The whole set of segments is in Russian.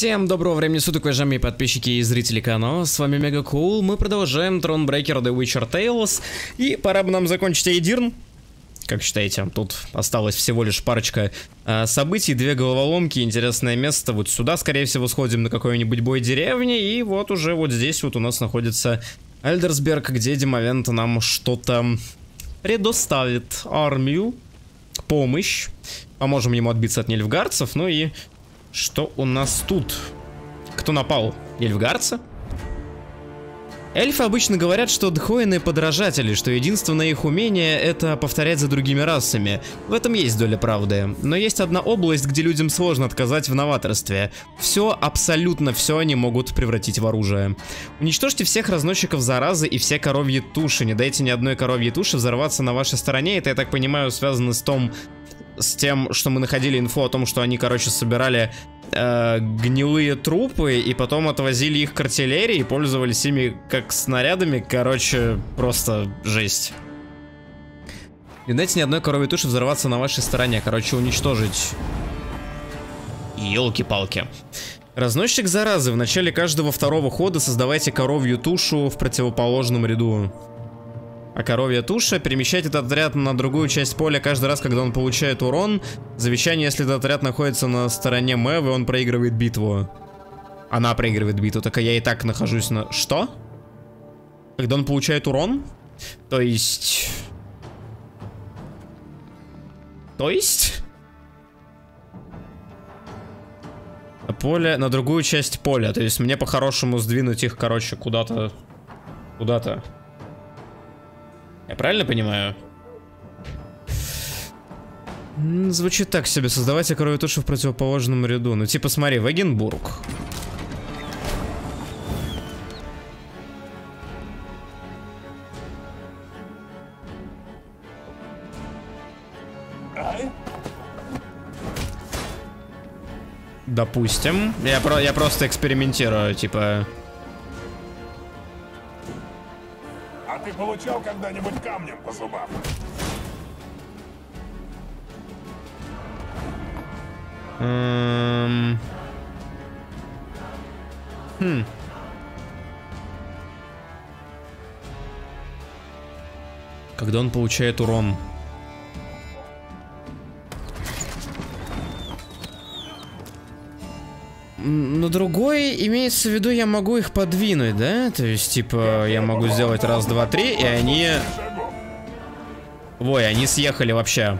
Всем доброго времени суток, уважаемые подписчики и зрители канала, с вами Мега Кул, мы продолжаем Thronebreaker The Witcher Tales, и пора бы нам закончить Эйдирн. Как считаете, тут осталось всего лишь парочка э, событий, две головоломки, интересное место, вот сюда, скорее всего, сходим на какой-нибудь бой деревни, и вот уже вот здесь вот у нас находится Эльдерсберг, где Димовент нам что-то предоставит. Армию, помощь, поможем ему отбиться от нельфгарцев, ну и что у нас тут? Кто напал? Эльфгарцы? Эльфы обычно говорят, что дхоины подражатели, что единственное их умение это повторять за другими расами. В этом есть доля правды. Но есть одна область, где людям сложно отказать в новаторстве. Все, абсолютно все они могут превратить в оружие. Уничтожьте всех разносчиков заразы и все коровьи туши. Не дайте ни одной коровьей туши взорваться на вашей стороне. Это, я так понимаю, связано с том, с тем, что мы находили инфу о том, что они, короче, собирали э, гнилые трупы и потом отвозили их к артиллерии и пользовались ими как снарядами. Короче, просто жесть. Не дайте ни одной коровьей туши взорваться на вашей стороне. Короче, уничтожить. Елки-палки. Разносчик заразы. В начале каждого второго хода создавайте коровью тушу в противоположном ряду. А коровья туша перемещать этот отряд на другую часть поля каждый раз, когда он получает урон. Завещание, если этот отряд находится на стороне Мэвы, он проигрывает битву. Она проигрывает битву, так я и так нахожусь на... Что? Когда он получает урон? То есть... То есть? Поле, на другую часть поля. То есть мне по-хорошему сдвинуть их, короче, куда-то... Куда-то. Я правильно понимаю? Звучит так себе. Создавайте коровью тушу в противоположном ряду. Ну, типа, смотри, Вагенбург. Допустим. Я, про я просто экспериментирую, типа... ты получал когда-нибудь камнем по зубам? Эм... Хм. Когда он получает урон. Но другой, имеется в виду, я могу их подвинуть, да? То есть, типа, я могу сделать раз, два, три, и они... Ой, они съехали вообще.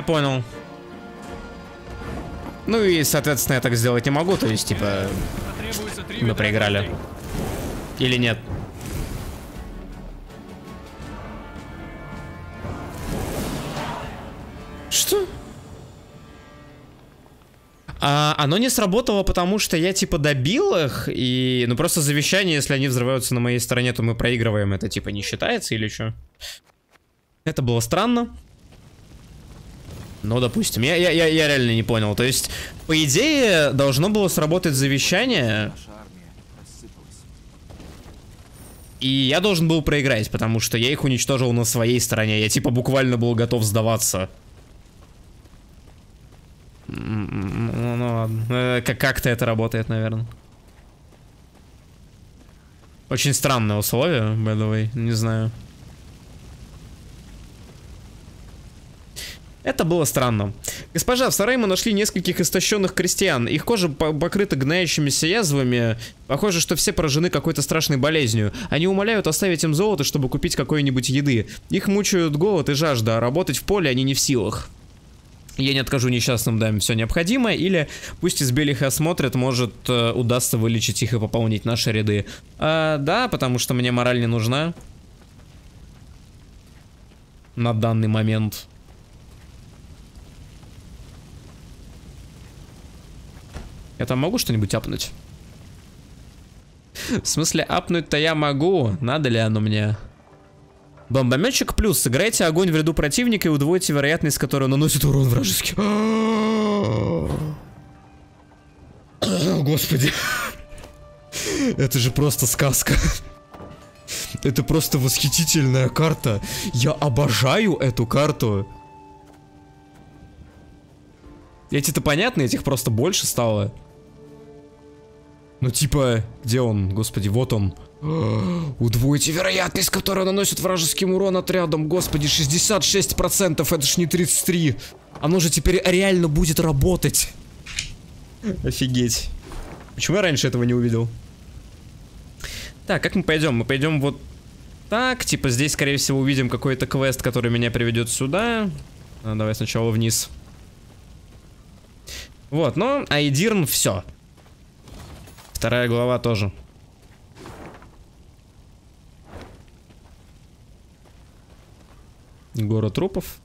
Я понял. Ну и, соответственно, я так сделать не могу, то есть, типа, мы проиграли. Или нет? Что? А, оно не сработало, потому что я типа добил их, и ну просто завещание, если они взрываются на моей стороне, то мы проигрываем. Это типа не считается или что? Это было странно. Ну, допустим, я, я, я, я реально не понял. То есть, по идее, должно было сработать завещание. И я должен был проиграть, потому что я их уничтожил на своей стороне. Я типа буквально был готов сдаваться. Ну, ну ладно. Э, Как-то это работает, наверное. Очень странное условие, by the way. Не знаю. Это было странно. Госпожа, в сарае мы нашли нескольких истощенных крестьян. Их кожа покрыта гнающимися язвами. Похоже, что все поражены какой-то страшной болезнью. Они умоляют оставить им золото, чтобы купить какой-нибудь еды. Их мучают голод и жажда, а работать в поле они не в силах. Я не откажу несчастным, дам все необходимое, или пусть избили их осмотрят, может э, удастся вылечить их и пополнить наши ряды. А, да, потому что мне мораль не нужна. На данный момент. Я там могу что-нибудь апнуть? В смысле, апнуть-то я могу. Надо ли оно мне? Бомбометчик плюс. Сыграйте огонь в ряду противника и удвоите вероятность, которую наносит урон вражеский. Господи. Это же просто сказка. Это просто восхитительная карта. Я обожаю эту карту. Эти-то понятно, этих просто больше стало. Ну типа, где он? Господи, вот он. Удвойте вероятность, которая наносит вражеским урон отрядом. Господи, 66%, это ж не 33. Оно же теперь реально будет работать. Офигеть. Почему я раньше этого не увидел? Так, как мы пойдем? Мы пойдем вот так. Типа здесь, скорее всего, увидим какой-то квест, который меня приведет сюда. А, давай сначала вниз. Вот, но Айдирн все. Вторая глава тоже. Город трупов.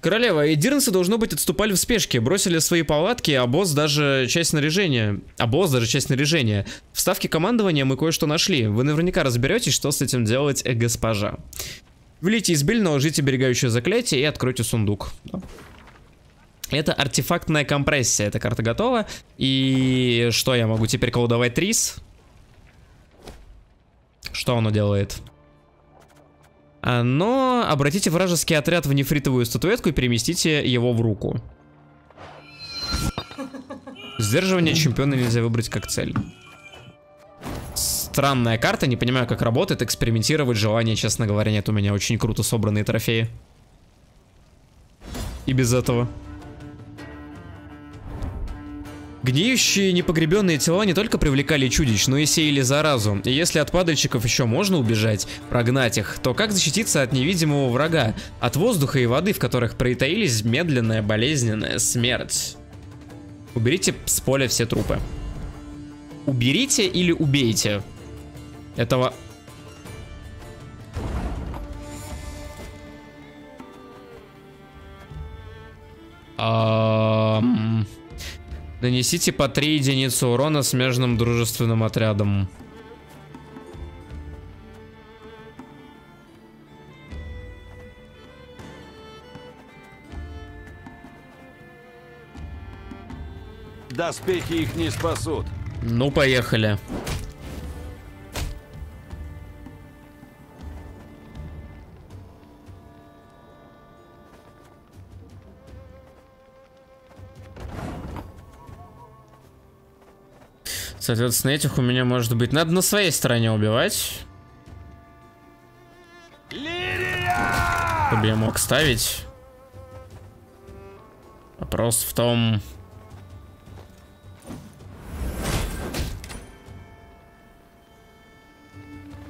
Королева, и Дирнсы, должно быть, отступали в спешке, бросили свои палатки, а босс даже часть снаряжения. А босс даже часть снаряжения. В ставке командования мы кое-что нашли. Вы наверняка разберетесь, что с этим делать, э, госпожа. Влейте из бель, наложите берегающее заклятие и откройте сундук. Это артефактная компрессия. Эта карта готова. И что, я могу теперь колдовать Трис? Что оно делает? Но обратите вражеский отряд в нефритовую статуэтку и переместите его в руку. Сдерживание чемпиона нельзя выбрать как цель. Странная карта, не понимаю, как работает. Экспериментировать желания, честно говоря, нет у меня. Очень круто собранные трофеи. И без этого. Гниющие непогребенные тела не только привлекали чудищ, но и сеяли заразу. И если от падальщиков еще можно убежать, прогнать их, то как защититься от невидимого врага, от воздуха и воды, в которых притаились медленная болезненная смерть? Уберите с поля все трупы. Уберите или убейте. Этого... Um... Нанесите по 3 единицы урона смежным дружественным отрядом. Доспехи их не спасут. Ну, поехали. Соответственно, этих у меня может быть... Надо на своей стороне убивать. Лирия! Чтобы я мог ставить. Вопрос в том...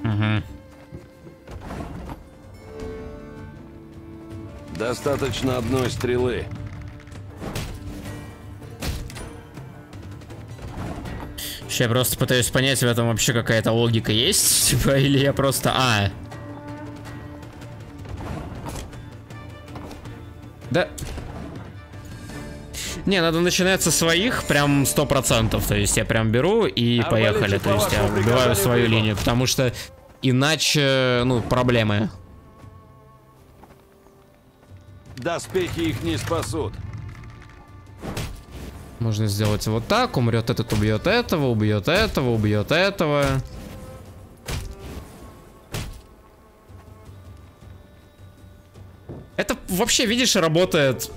Угу. Достаточно одной стрелы. Я просто пытаюсь понять, в этом вообще какая-то логика есть, типа, или я просто... А. Да. Не, надо начинать со своих, прям сто процентов. То есть я прям беру и а поехали. То есть я убиваю свою было. линию, потому что иначе, ну, проблемы. Доспехи их не спасут. Можно сделать вот так. Умрет этот, убьет этого, убьет этого, убьет этого. Это вообще, видишь, работает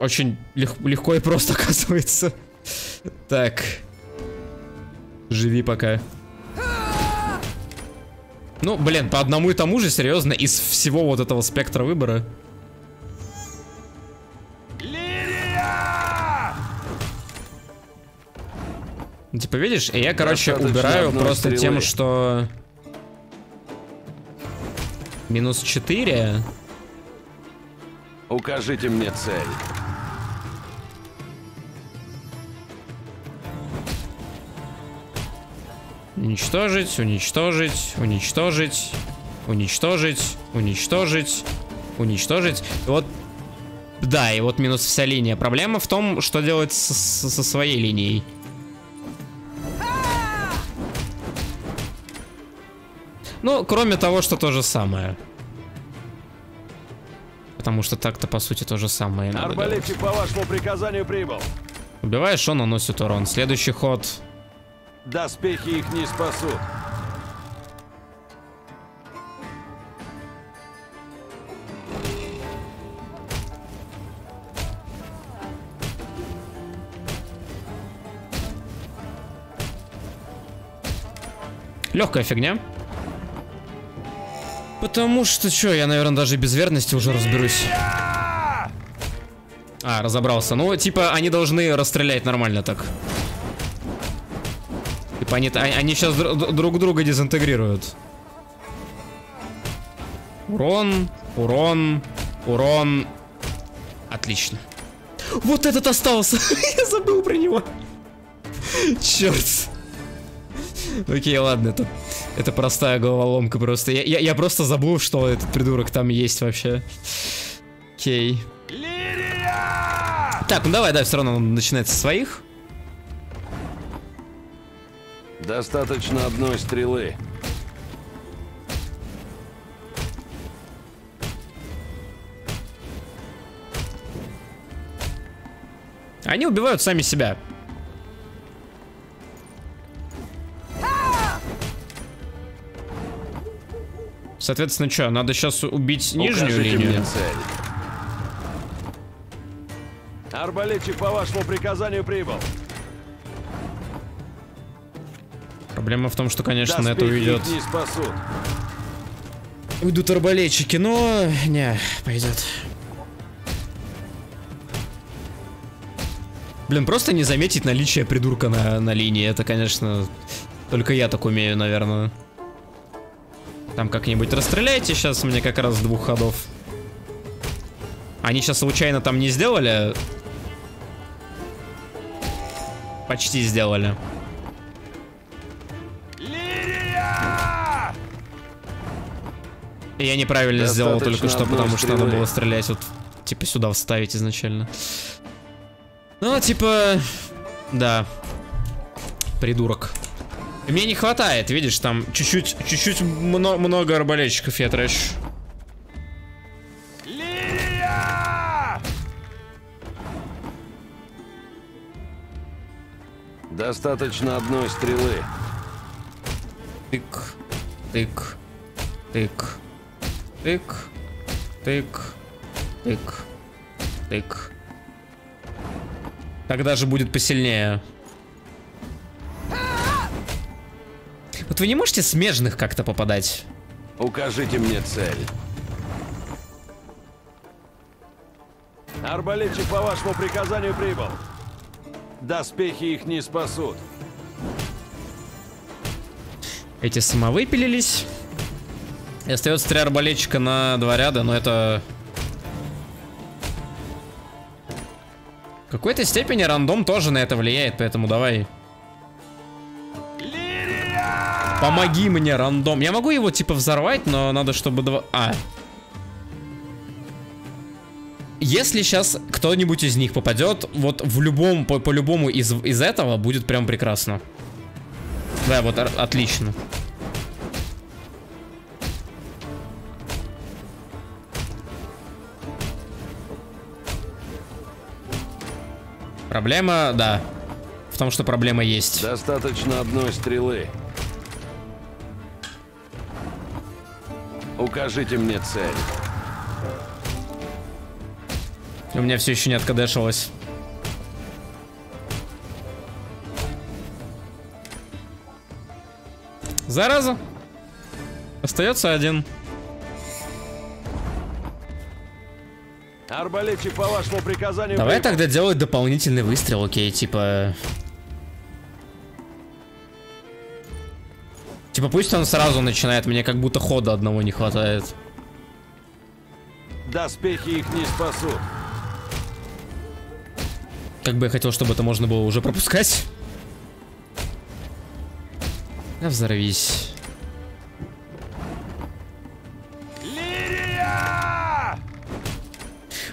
очень лег легко и просто, оказывается. Так. Живи пока. Ну, блин, по одному и тому же, серьезно, из всего вот этого спектра выбора. Типа, видишь, и я, короче, Достаточно убираю просто стрелы. тем, что... Минус 4. Укажите мне цель. Уничтожить, уничтожить, уничтожить, уничтожить, уничтожить, уничтожить. И вот, да, и вот минус вся линия. Проблема в том, что делать со, со своей линией. Ну, кроме того, что то же самое. Потому что так-то, по сути, то же самое. Арбалетчик по вашему приказанию прибыл. Убиваешь, он наносит урон. Следующий ход. Доспехи их не спасут. Легкая фигня. Потому что, что, я, наверное, даже без верности уже разберусь. А, разобрался. Ну, типа, они должны расстрелять нормально так. Типа, они, они, они сейчас друг друга дезинтегрируют. Урон, урон, урон. Отлично. Вот этот остался. я забыл про него. Черт. Окей, ладно, это, это простая головоломка просто. Я, я, я просто забыл, что этот придурок там есть вообще. Окей. Так, ну давай, да, все равно он начинает со своих. Достаточно одной стрелы. Они убивают сами себя. Соответственно, что, надо сейчас убить нижнюю Укажите линию? мне цель. Арбалетчик по вашему приказанию прибыл. Проблема в том, что, конечно, на это уйдет. не спасут. Уйдут арбалетчики, но... Не, пойдет. Блин, просто не заметить наличие придурка на, на линии. Это, конечно, только я так умею, наверное. Там как-нибудь расстреляйте сейчас мне как раз с двух ходов. Они сейчас случайно там не сделали? Почти сделали. И Я неправильно сделал Достаточно только что, потому что надо было стрелять вот, типа, сюда вставить изначально. Ну, типа, да. Придурок. Мне не хватает, видишь, там чуть-чуть, чуть-чуть мно- много арбалетчиков я трачу. Достаточно одной стрелы. Тык, тык, тык, тык, тык, тык, тык. Тогда же будет посильнее. Вот вы не можете смежных как-то попадать? Укажите мне цель. Арбалетчик по вашему приказанию прибыл. Доспехи их не спасут. Эти самовыпилились. И остается три арбалетчика на два ряда, но это... В какой-то степени рандом тоже на это влияет, поэтому давай. Помоги мне, рандом. Я могу его типа взорвать, но надо, чтобы два... А. Если сейчас кто-нибудь из них попадет, вот в любом, по- по-любому из, из этого будет прям прекрасно. Да, вот отлично. Проблема, да. В том, что проблема есть. Достаточно одной стрелы. Укажите мне цель. У меня все еще не откадешилось. Зараза. Остается один. Арбалетчик по вашему приказанию Давай прибыл. тогда делать дополнительный выстрел, окей, типа... Типа пусть он сразу начинает, мне как будто хода одного не хватает. Доспехи их не спасут. Как бы я хотел, чтобы это можно было уже пропускать. Да взорвись.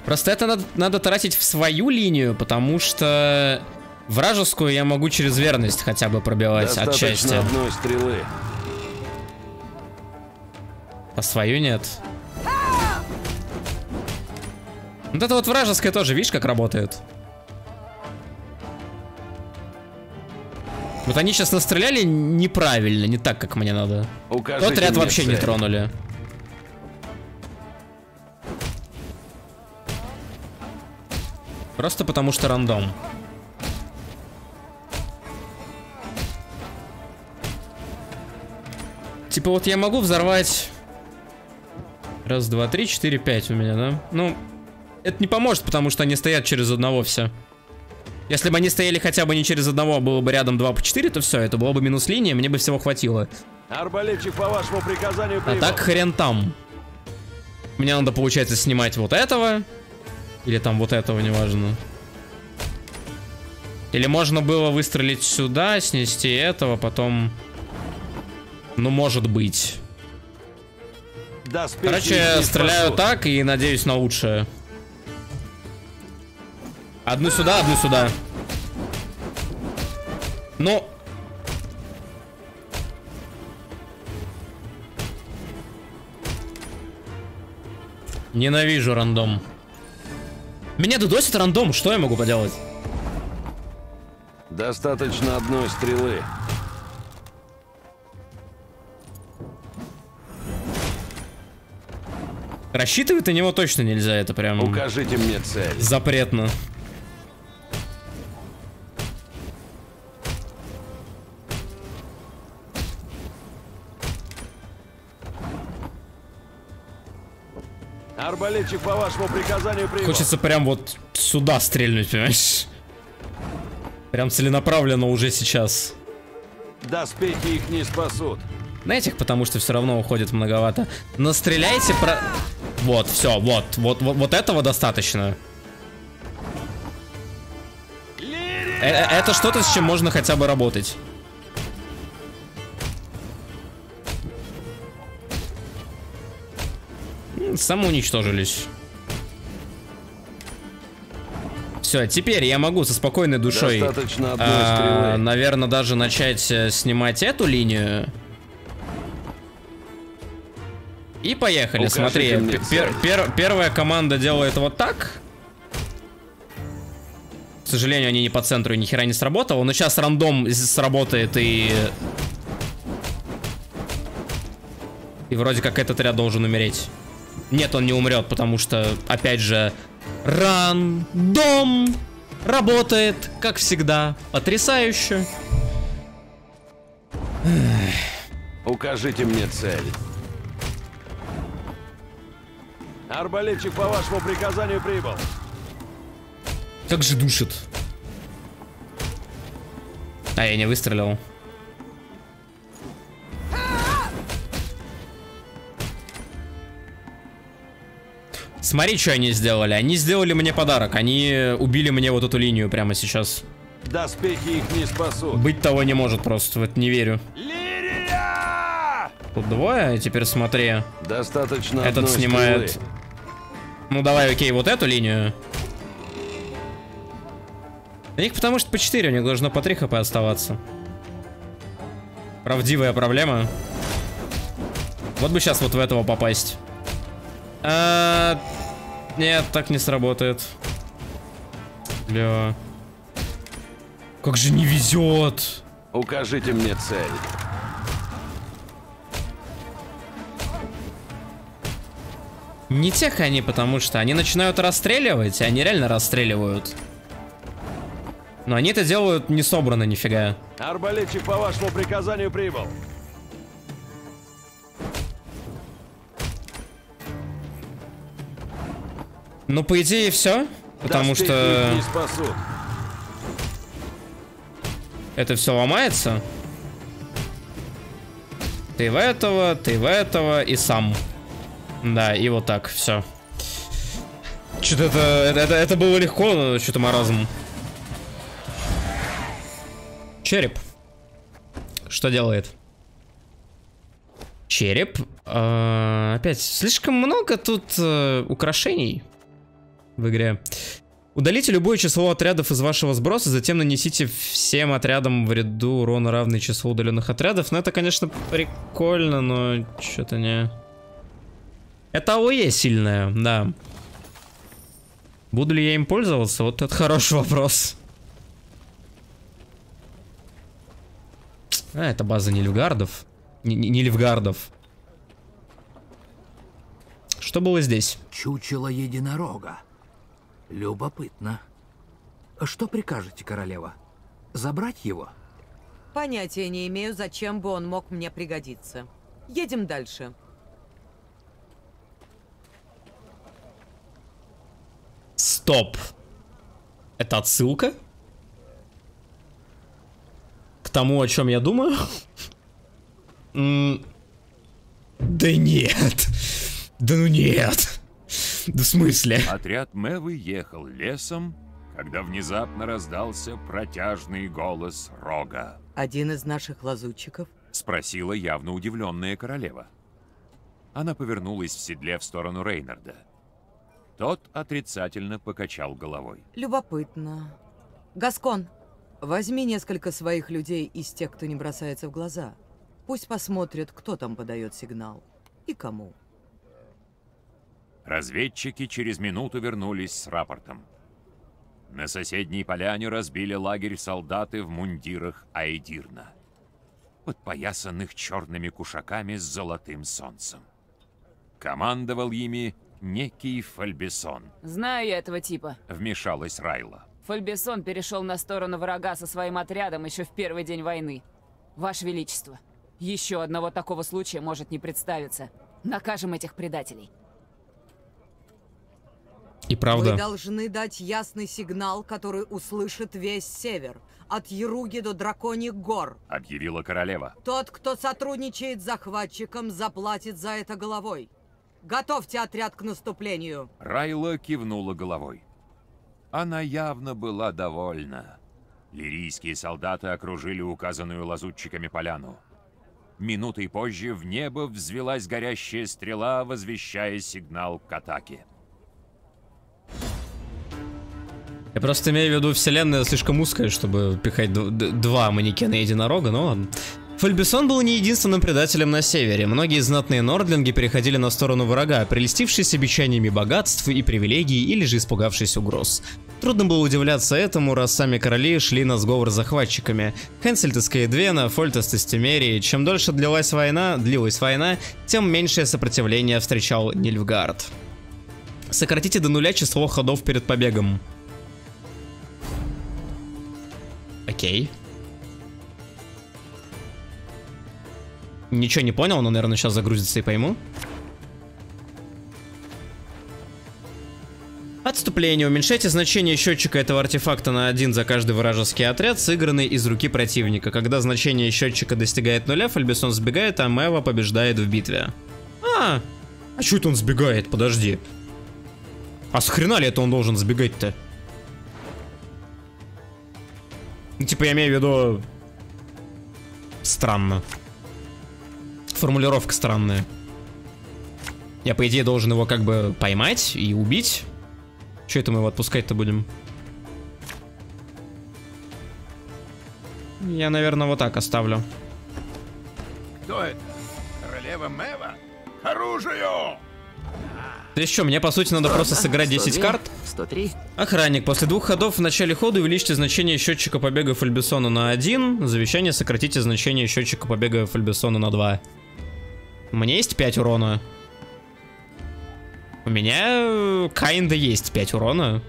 Просто это надо, надо тратить в свою линию, потому что вражескую я могу через верность хотя бы пробивать Достаточно отчасти. одной стрелы. А свою нет. Вот это вот вражеская тоже, видишь, как работает? Вот они сейчас настреляли неправильно, не так, как мне надо. Укажите Тот ряд вообще не цель. тронули. Просто потому что рандом. Типа вот я могу взорвать... Раз, два, три, четыре, пять у меня, да? Ну, это не поможет, потому что они стоят через одного все. Если бы они стояли хотя бы не через одного, а было бы рядом 2 по 4, то все, это была бы минус линия, мне бы всего хватило. Арбалетчик по вашему приказанию А прибыл. так хрен там. Мне надо, получается, снимать вот этого. Или там вот этого, неважно. Или можно было выстрелить сюда, снести этого, потом... Ну, может быть. Доспехи Короче, стреляю спасут. так и надеюсь на лучшее. Одну сюда, одну сюда. Ну... Ненавижу рандом. Меня дудосит рандом, что я могу поделать? Достаточно одной стрелы. Рассчитывать на него точно нельзя, это прям Укажите мне цель. запретно. Арбалетчик по вашему приказанию прибыл. Хочется прям вот сюда стрельнуть, понимаешь? Прям целенаправленно уже сейчас. Доспехи их не спасут. На этих, потому что все равно уходит многовато. Но стреляйте про... Вот, все, вот, вот, вот, вот этого достаточно. Э- э- это что-то, с чем можно хотя бы работать. Самоуничтожились. Все, теперь я могу со спокойной душой, одной а, наверное, даже начать э, снимать эту линию. И поехали, смотри. пер- пер- первая команда делает вот так. К сожалению, они не по центру и ни хера не сработало. Но сейчас рандом сработает и... И вроде как этот ряд должен умереть. Нет, он не умрет, потому что, опять же, рандом работает, как всегда, потрясающе. Укажите мне цель. Арбалетчик по вашему приказанию прибыл. Как же душит. А, я не выстрелил. Смотри, что они сделали. Они сделали мне подарок. Они убили мне вот эту линию прямо сейчас. Доспехи их не спасут. Быть того не может просто, в это не верю. Лирия! Тут двое, теперь смотри. Достаточно Этот снимает. стрелы. Ну давай, окей, вот эту линию. У них потому что по 4, у них должно по 3 хп оставаться. Правдивая проблема. Вот бы сейчас вот в этого попасть. А, Нет, так не сработает. Бля. Как же не везет. Укажите мне цель. Не тех они, потому что они начинают расстреливать, и они реально расстреливают. Но они это делают не собрано нифига. Арбалетчик по вашему приказанию прибыл. Ну, по идее, все. Потому Доспехи что это все ломается. Ты в этого, ты в этого и сам. Да, и вот так, все. Что-то это, это, это, было легко, но что-то маразм. Череп. Что делает? Череп. э, опять, слишком много тут э, украшений в игре. Удалите любое число отрядов из вашего сброса, затем нанесите всем отрядам в ряду урона равный числу удаленных отрядов. Ну, это, конечно, прикольно, но что-то не... Это АОЕ сильная, да. Буду ли я им пользоваться? Вот это хороший вопрос. А, это база Нильфгардов. Не, не, Нильфгардов. Что было здесь? Чучело единорога. Любопытно. Что прикажете, королева? Забрать его? Понятия не имею, зачем бы он мог мне пригодиться. Едем дальше. Стоп. Это отсылка? К тому, о чем я думаю? Да нет. Да ну нет. Да в смысле? Отряд Мэвы ехал лесом, когда внезапно раздался протяжный голос Рога. Один из наших лазутчиков? Спросила явно удивленная королева. Она повернулась в седле в сторону Рейнарда. Тот отрицательно покачал головой. Любопытно. Гаскон, возьми несколько своих людей из тех, кто не бросается в глаза. Пусть посмотрят, кто там подает сигнал и кому. Разведчики через минуту вернулись с рапортом. На соседней поляне разбили лагерь солдаты в мундирах Айдирна, подпоясанных черными кушаками с золотым солнцем. Командовал ими некий Фальбесон, Знаю я этого типа. вмешалась Райла. Фальбесон перешел на сторону врага со своим отрядом еще в первый день войны. Ваше Величество, еще одного такого случая может не представиться. Накажем этих предателей. И правда. Вы должны дать ясный сигнал, который услышит весь север. От Яруги до Драконьих гор. Объявила королева. Тот, кто сотрудничает с захватчиком, заплатит за это головой. Готовьте отряд к наступлению. Райла кивнула головой. Она явно была довольна. Лирийские солдаты окружили указанную лазутчиками поляну. Минутой позже в небо взвелась горящая стрела, возвещая сигнал к атаке. Я просто имею в виду, вселенная слишком узкая, чтобы пихать два манекена единорога, но ладно. Фальбисон был не единственным предателем на севере. Многие знатные нордлинги переходили на сторону врага, прелестившись обещаниями богатств и привилегий или же испугавшись угроз. Трудно было удивляться этому, раз сами короли шли на сговор с захватчиками. Хенсельт из Каэдвена, Фольтест из Тимерии. Чем дольше длилась война, длилась война, тем меньшее сопротивление встречал Нильфгард. Сократите до нуля число ходов перед побегом. Окей. Ничего не понял, но, наверное, сейчас загрузится и пойму. Отступление. Уменьшайте значение счетчика этого артефакта на один за каждый вражеский отряд, сыгранный из руки противника. Когда значение счетчика достигает нуля, Фальбесон сбегает, а Мэва побеждает в битве. А, а чё это он сбегает? Подожди. А с хрена ли это он должен сбегать-то? Ну, типа, я имею в виду... Странно. Формулировка странная. Я, по идее, должен его как бы поймать и убить. Че это мы его отпускать-то будем? Я, наверное, вот так оставлю. Кто это? Королева Мэва? К оружию! То есть что, мне по сути надо просто сыграть 10 карт? 103. Охранник. После двух ходов в начале хода увеличьте значение счетчика побега Фальбесона на 1. Завещание сократите значение счетчика побега Фальбесона на 2. У меня есть 5 урона. У меня э, kinda есть 5 урона.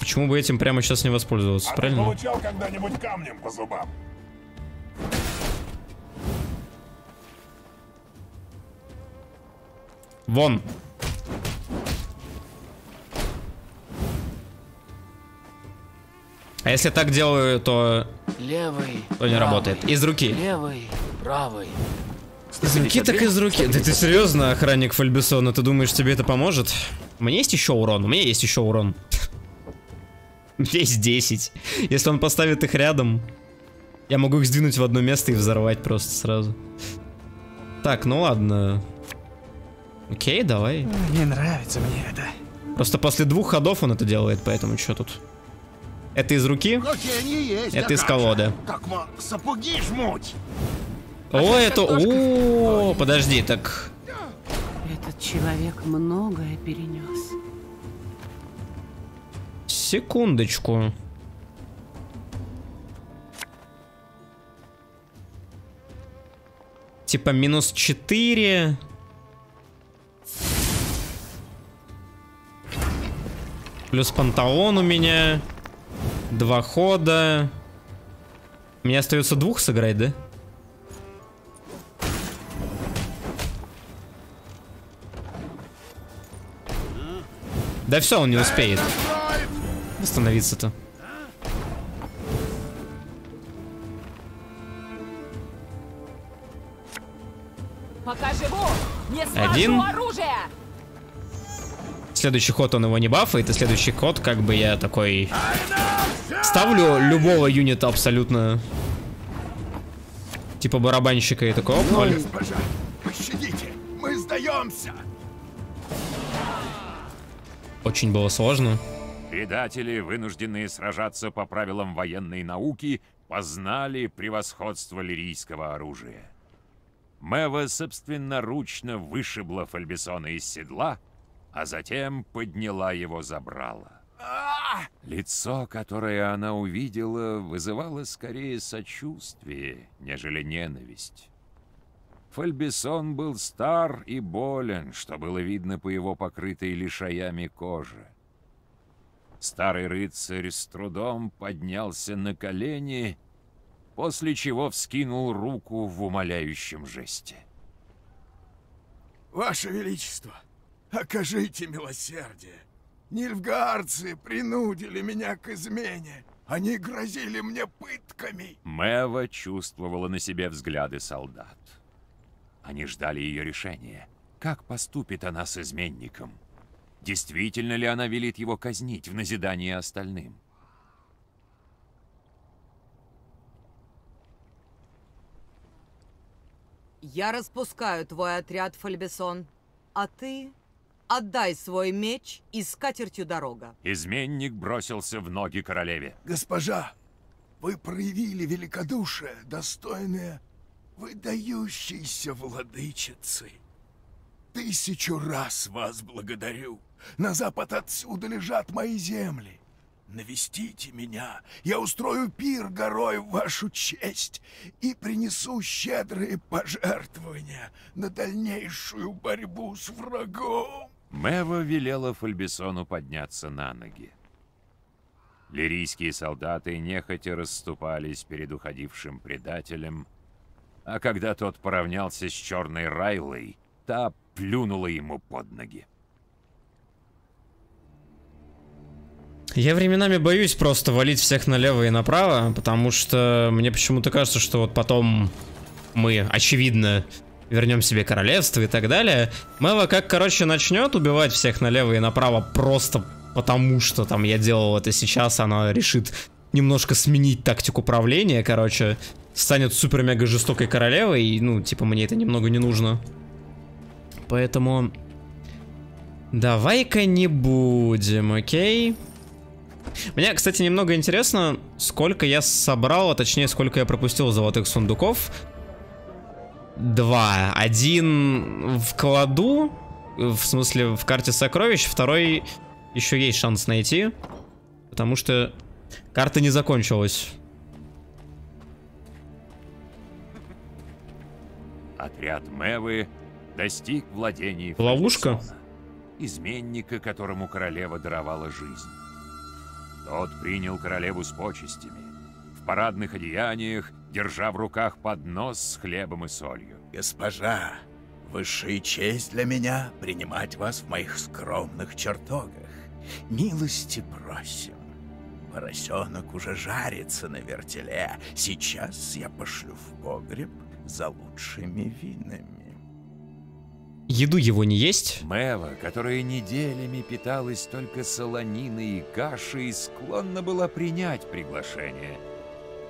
Почему бы этим прямо сейчас не воспользоваться, А ты правильно? получал когда-нибудь камнем по зубам? Вон. А если так делаю, то, Левый. то не правый, работает. Из руки. Левый, правый. Из руки так из руки. Да ты серьезно, охранник Фальбесона, ты думаешь, тебе это поможет? У меня есть еще урон, у меня есть еще урон. Есть 10. Если он поставит их рядом, я могу их сдвинуть в одно место и взорвать просто сразу. Так, ну ладно. Окей, давай. Не нравится мне это. Просто после двух ходов он это делает, поэтому что тут? Это из руки? Есть? Это из колоды. Как сапоги жмуть. О, это... О, подожди, так... Этот человек многое перенес. Секундочку. Типа минус 4. Плюс панталон у меня. Два хода. Мне остается двух сыграть, да? Да все, он не успеет. Сложу Один. оружие! Следующий ход он его не бафает, и следующий ход как бы я такой... Ставлю любого юнита абсолютно. Типа барабанщика и такой, оп, ноль. Госпожа, пощадите, мы сдаемся. Очень было сложно. Предатели, вынужденные сражаться по правилам военной науки, познали превосходство лирийского оружия. Мэва собственноручно вышибла Фальбисона из седла, а затем подняла его забрала. Лицо, которое она увидела, вызывало скорее сочувствие, нежели ненависть. Фальбисон был стар и болен, что было видно по его покрытой лишаями коже. Старый рыцарь с трудом поднялся на колени, после чего вскинул руку в умоляющем жесте. Ваше Величество, окажите милосердие. Нильфгаарцы принудили меня к измене. Они грозили мне пытками. Мэва чувствовала на себе взгляды солдат. Они ждали ее решения. Как поступит она с изменником? Действительно ли она велит его казнить в назидание остальным? Я распускаю твой отряд, Фальбесон. А ты отдай свой меч и с катертью дорога. Изменник бросился в ноги королеве. Госпожа, вы проявили великодушие, достойное выдающейся владычицы. Тысячу раз вас благодарю. На запад отсюда лежат мои земли. Навестите меня, я устрою пир горой в вашу честь и принесу щедрые пожертвования на дальнейшую борьбу с врагом. Мэва велела Фальбисону подняться на ноги. Лирийские солдаты нехотя расступались перед уходившим предателем, а когда тот поравнялся с черной Райлой, та плюнула ему под ноги. Я временами боюсь просто валить всех налево и направо, потому что мне почему-то кажется, что вот потом мы, очевидно, вернем себе королевство и так далее. Мэва как, короче, начнет убивать всех налево и направо просто потому, что там я делал это сейчас, она решит немножко сменить тактику правления, короче, станет супер-мега жестокой королевой, и, ну, типа, мне это немного не нужно. Поэтому... Давай-ка не будем, окей? Мне, кстати, немного интересно, сколько я собрал, а точнее, сколько я пропустил золотых сундуков. Два. Один в кладу, в смысле, в карте сокровищ, второй еще есть шанс найти, потому что карта не закончилась. Отряд Мэвы достиг владений Ловушка? Фальбисона, изменника, которому королева даровала жизнь. Тот принял королеву с почестями, в парадных одеяниях, держа в руках поднос с хлебом и солью. Госпожа, высшая честь для меня принимать вас в моих скромных чертогах. Милости просим. Поросенок уже жарится на вертеле. Сейчас я пошлю в погреб за лучшими винами. Еду его не есть. Мэва, которая неделями питалась только солониной и кашей, склонна была принять приглашение.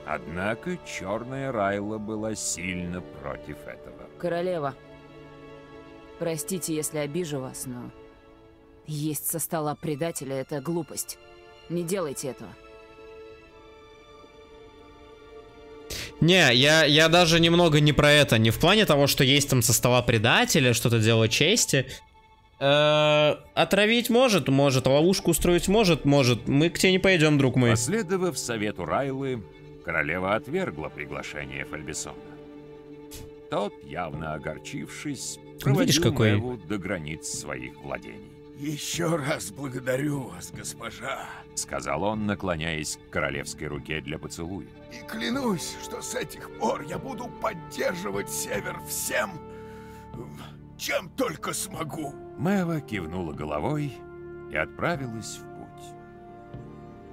Однако черная Райла была сильно против этого. Королева, простите, если обижу вас, но есть со стола предателя — это глупость. Не делайте этого. Не, я, я даже немного не про это. Не в плане того, что есть там со стола предателя, что-то дело чести. Э, отравить может, может. Ловушку устроить может, может. Мы к тебе не пойдем, друг мой. Последовав совету Райлы, королева отвергла приглашение Фальбисона. Тот, явно огорчившись, Видишь, проводил какой- Меву до границ своих владений. Еще раз благодарю вас, госпожа. Сказал он, наклоняясь к королевской руке для поцелуя. И клянусь, что с этих пор я буду поддерживать Север всем, чем только смогу. Мэва кивнула головой и отправилась.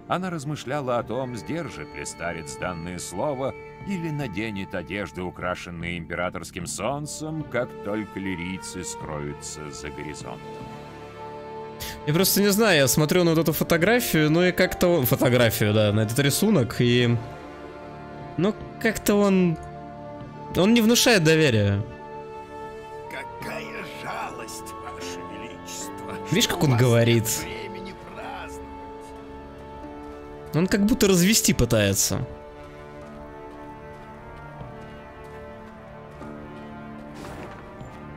Она размышляла о том, сдержит ли старец данное слово или наденет одежды, украшенные императорским солнцем, как только лирийцы скроются за горизонтом. Я просто не знаю, я смотрю на вот эту фотографию, ну и как-то он... Фотографию, да, на этот рисунок, и... Ну, как-то он... Он не внушает доверия. Какая жалость, ваше величество. Видишь, как он говорит? Он как будто развести пытается.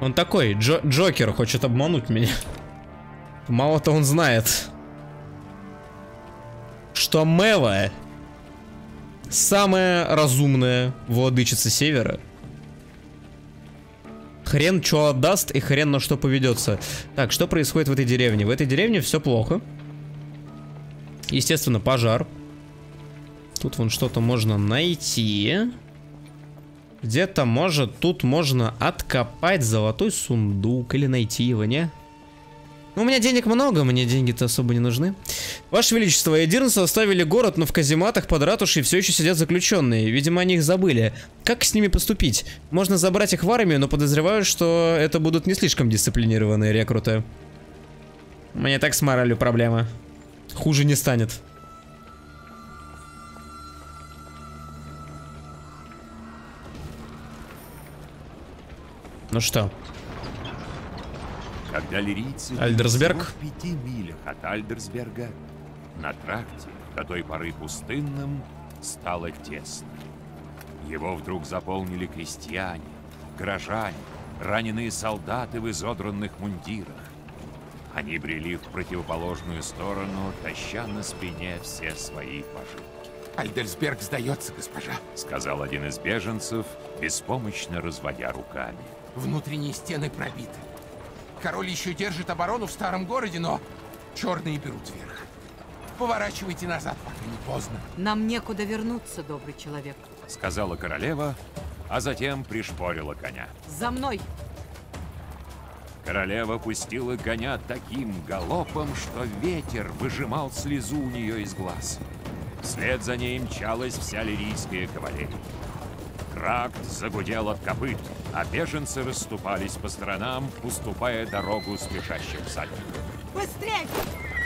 Он такой, Джо- Джокер хочет обмануть меня. Мало-то он знает, что Мева самая разумная владычица Севера. Хрен что отдаст и хрен на что поведется. Так, что происходит в этой деревне? В этой деревне все плохо. Естественно, пожар. Тут вон что-то можно найти. Где-то может, тут можно откопать золотой сундук или найти его, не? Ну, у меня денег много, мне деньги-то особо не нужны. Ваше Величество, Эдирнса оставили город, но в казематах под ратушей все еще сидят заключенные. Видимо, они их забыли. Как с ними поступить? Можно забрать их в армию, но подозреваю, что это будут не слишком дисциплинированные рекруты. Мне так с моралью проблема. Хуже не станет. Ну что, Когда лирийцы Альдерсберг? в пяти милях от Альдерсберга, на тракте, до той поры пустынным, стало тесно. Его вдруг заполнили крестьяне, горожане, раненые солдаты в изодранных мундирах. Они брели в противоположную сторону, таща на спине все свои пожитки. Альдельсберг сдается, госпожа. Сказал один из беженцев, беспомощно разводя руками. Внутренние стены пробиты. Король еще держит оборону в старом городе, но черные берут верх. Поворачивайте назад, пока не поздно. Нам некуда вернуться, добрый человек. Сказала королева, а затем пришпорила коня. За мной! Королева пустила коня таким галопом, что ветер выжимал слезу у нее из глаз. Вслед за ней мчалась вся лирийская кавалерия. Тракт загудел от копыт, а беженцы расступались по сторонам, уступая дорогу спешащим всадникам. Быстрей!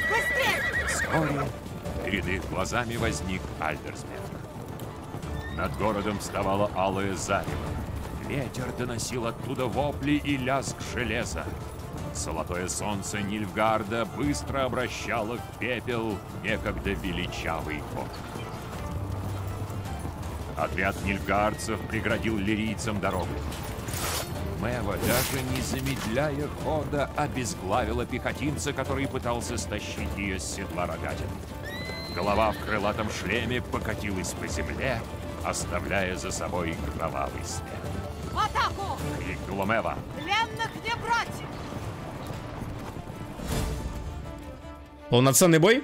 Быстрей! Вскоре перед их глазами возник Альдерсберг. Над городом вставала алая зарево. Ветер доносил оттуда вопли и лязг железа. Золотое солнце Нильфгарда быстро обращало в пепел некогда величавый город. Отряд нильфгардцев преградил лирийцам дорогу. Мэва, даже не замедляя хода, обезглавила пехотинца, который пытался стащить ее с седла рогатин. Голова в крылатом шлеме покатилась по земле, оставляя за собой кровавый след. Атаку! Крикнула Мэва. Пленных не брать! Полноценный бой?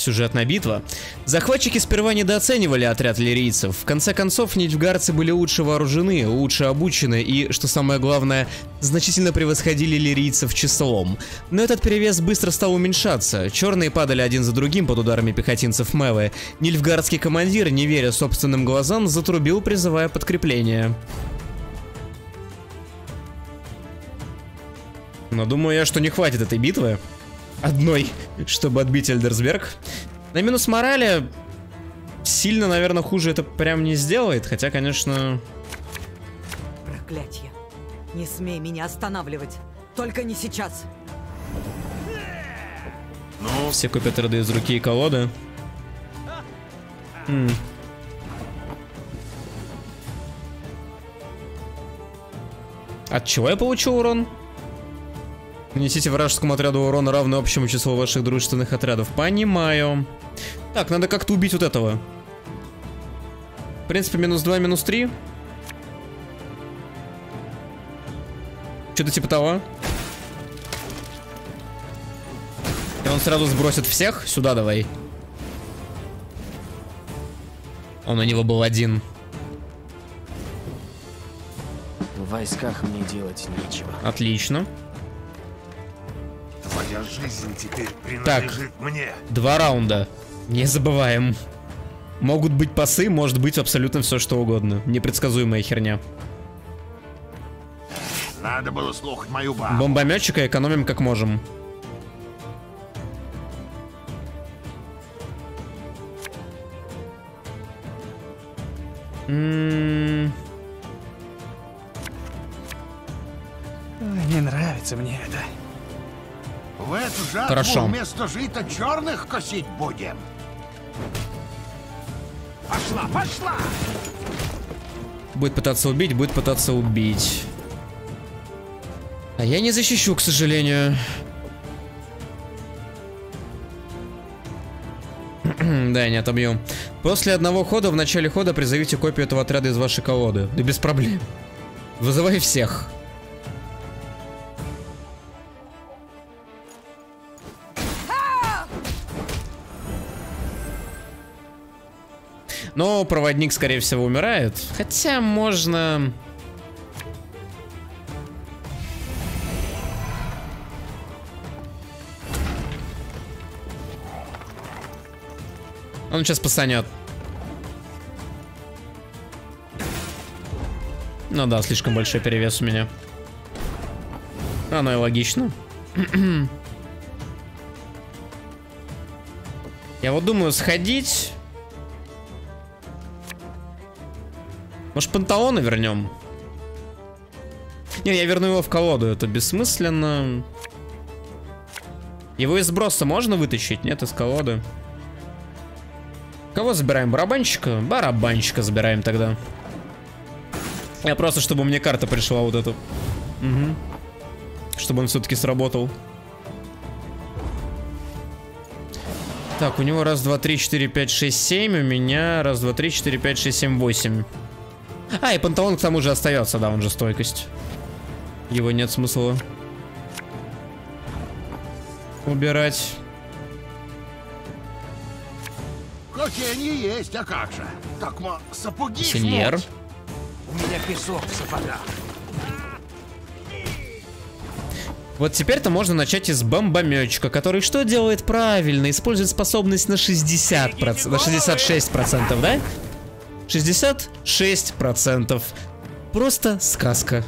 Сюжетная битва. Захватчики сперва недооценивали отряд лирийцев. В конце концов, нильфгардцы были лучше вооружены, лучше обучены и, что самое главное, значительно превосходили лирийцев числом. Но этот перевес быстро стал уменьшаться. Черные падали один за другим под ударами пехотинцев Мэвы. Нильфгардский командир, не веря собственным глазам, затрубил, призывая подкрепление. Но думаю я, что не хватит этой битвы одной, чтобы отбить Эльдерсберг. На минус морали сильно, наверное, хуже это прям не сделает, хотя, конечно... Проклятье. Не смей меня останавливать. Только не сейчас. Ну? Все купят роды из руки и колоды. М. От чего я получил урон? Нанесите вражескому отряду урон равный общему числу ваших дружественных отрядов. Понимаю. Так, надо как-то убить вот этого. В принципе, минус 2, минус 3. Что-то типа того. И он сразу сбросит всех. Сюда давай. Он у него был один. В войсках мне делать нечего. Отлично. Твоя жизнь теперь Так. принадлежит мне. Два раунда. Не забываем. Могут быть пасы, может быть абсолютно все что угодно. Непредсказуемая херня. Надо было слухать мою бабу. Бомбометчика экономим как можем. М, Не нравится мне это. В эту жатву Хорошо. вместо жита черных косить будем. Пошла, пошла! Будет пытаться убить, будет пытаться убить. А я не защищу, к сожалению. да, я не отобью. После одного хода в начале хода призовите копию этого отряда из вашей колоды. Да без проблем. Вызывай всех. Но проводник, скорее всего, умирает. Хотя можно... Он сейчас посанет. Ну да, слишком большой перевес у меня. Оно и логично. Я вот думаю сходить. Может, пантеона вернем? Не, я верну его в колоду, это бессмысленно. Его из сброса можно вытащить? Нет, из колоды. Кого забираем? Барабанщика? Барабанщика забираем тогда. Я просто, чтобы мне карта пришла вот эту. Угу. Чтобы он все-таки сработал. Так, у него раз, два, три, четыре, пять, шесть, семь. У меня раз, два, три, четыре, пять, шесть, семь, восемь. А, и пантеон к тому же остается, да, он же стойкость. Его нет смысла убирать. Коченье есть, а как же? Так ма сапоги Сеньер. У меня песок в сапогах. Вот теперь-то можно начать из бомбометчика, который что делает правильно? Использует способность на 60%, на 66%, да? 66%. Просто сказка.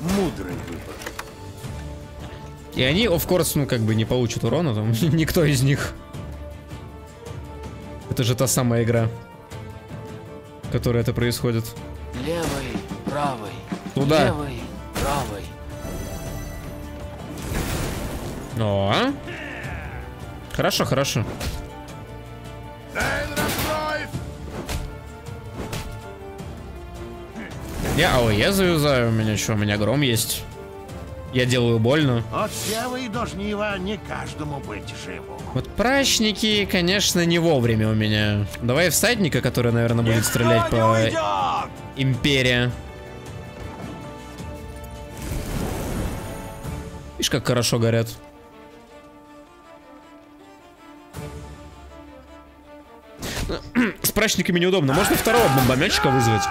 Мудрый выбор. И они, of course, ну как бы не получат урона, там, никто из них. Это же та самая игра, в которой это происходит. Левый, правый. Туда. Левый, правый. О, а? Хорошо, хорошо. Я, а я завязаю, у меня что, у меня гром есть. Я делаю больно. От сева и до жнива не каждому быть живу. Вот прачники, конечно, не вовремя у меня. Давай всадника, который, наверное, будет стрелять по империи. Видишь, как хорошо горят. С прачниками неудобно. Можно второго бомбометчика вызвать?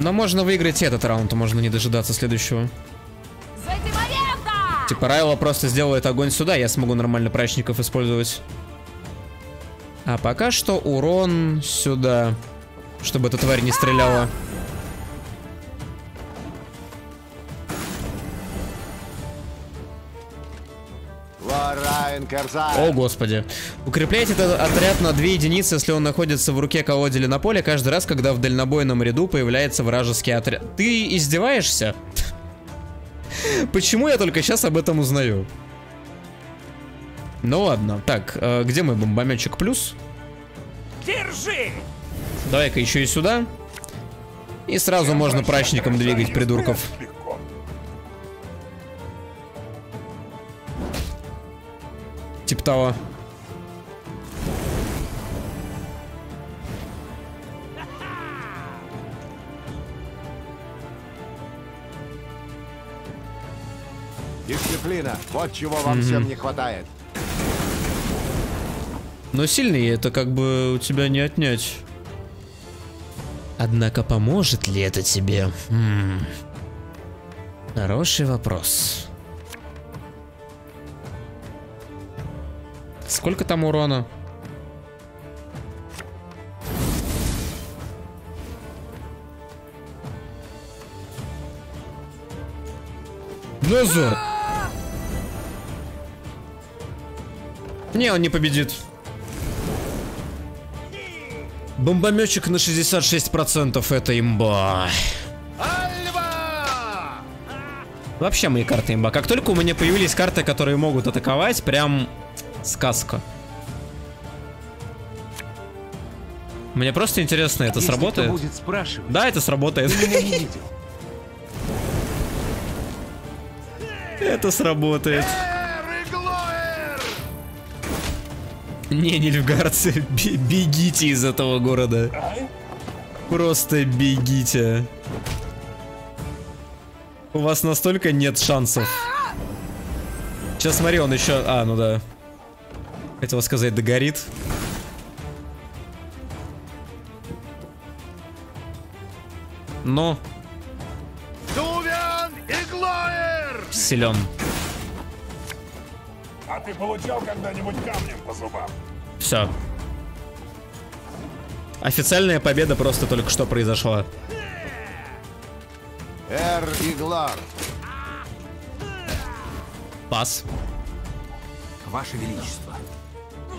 Но можно выиграть этот раунд, можно не дожидаться следующего. Типа Райла просто сделает огонь сюда, я смогу нормально прачников использовать. А пока что урон сюда, чтобы эта тварь не стреляла. О, господи. Укрепляйте этот отряд на 2 единицы, если он находится в руке колоде или на поле, каждый раз, когда в дальнобойном ряду появляется вражеский отряд. Ты издеваешься? Почему я только сейчас об этом узнаю? Ну ладно, так, э, где мой бомбометчик плюс? Держи! Давай-ка еще и сюда. И сразу можно прачником двигать придурков. Типа того. Дисциплина. Вот чего вам Мгм. всем не хватает. Но сильный это как бы у тебя не отнять. Однако поможет ли это тебе? Хм. Хороший вопрос. Сколько там урона? Назад! Не, он не победит. Бомбометчик на 66% это имба. Вообще мои карты имба. Как только у меня появились карты, которые могут атаковать, прям сказка. Мне просто интересно, это Если сработает? будет спрашивать, Да, это сработает. Это сработает. Не, нильфгардцы, бе- бегите из этого города. Просто бегите. У вас настолько нет шансов. Сейчас смотри, он еще... А, ну да. Хотел сказать, догорит. Но Дувен и Глоер! силен. А ты получал когда-нибудь камнем по зубам? Все. Официальная победа просто только что произошла. Эр Иглар. Пас. Ваше Величество,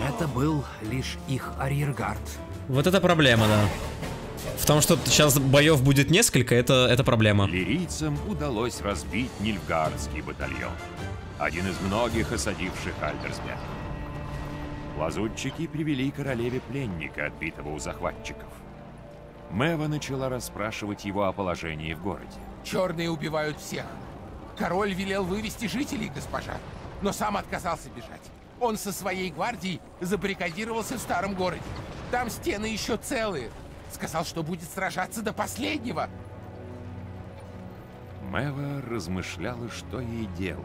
это был лишь их арьергард. Вот это проблема, да. В том, что сейчас боев будет несколько, это, это проблема. Лирийцам удалось разбить Нильфгардский батальон, один из многих осадивших Альдерсберг. Лазутчики привели королеве пленника, отбитого у захватчиков. Мэва начала расспрашивать его о положении в городе. Черные убивают всех. Король велел вывести жителей, госпожа, но сам отказался бежать. Он со своей гвардией забаррикадировался в старом городе. Там стены еще целые. Сказал, что будет сражаться до последнего. Мэва размышляла, что ей делать.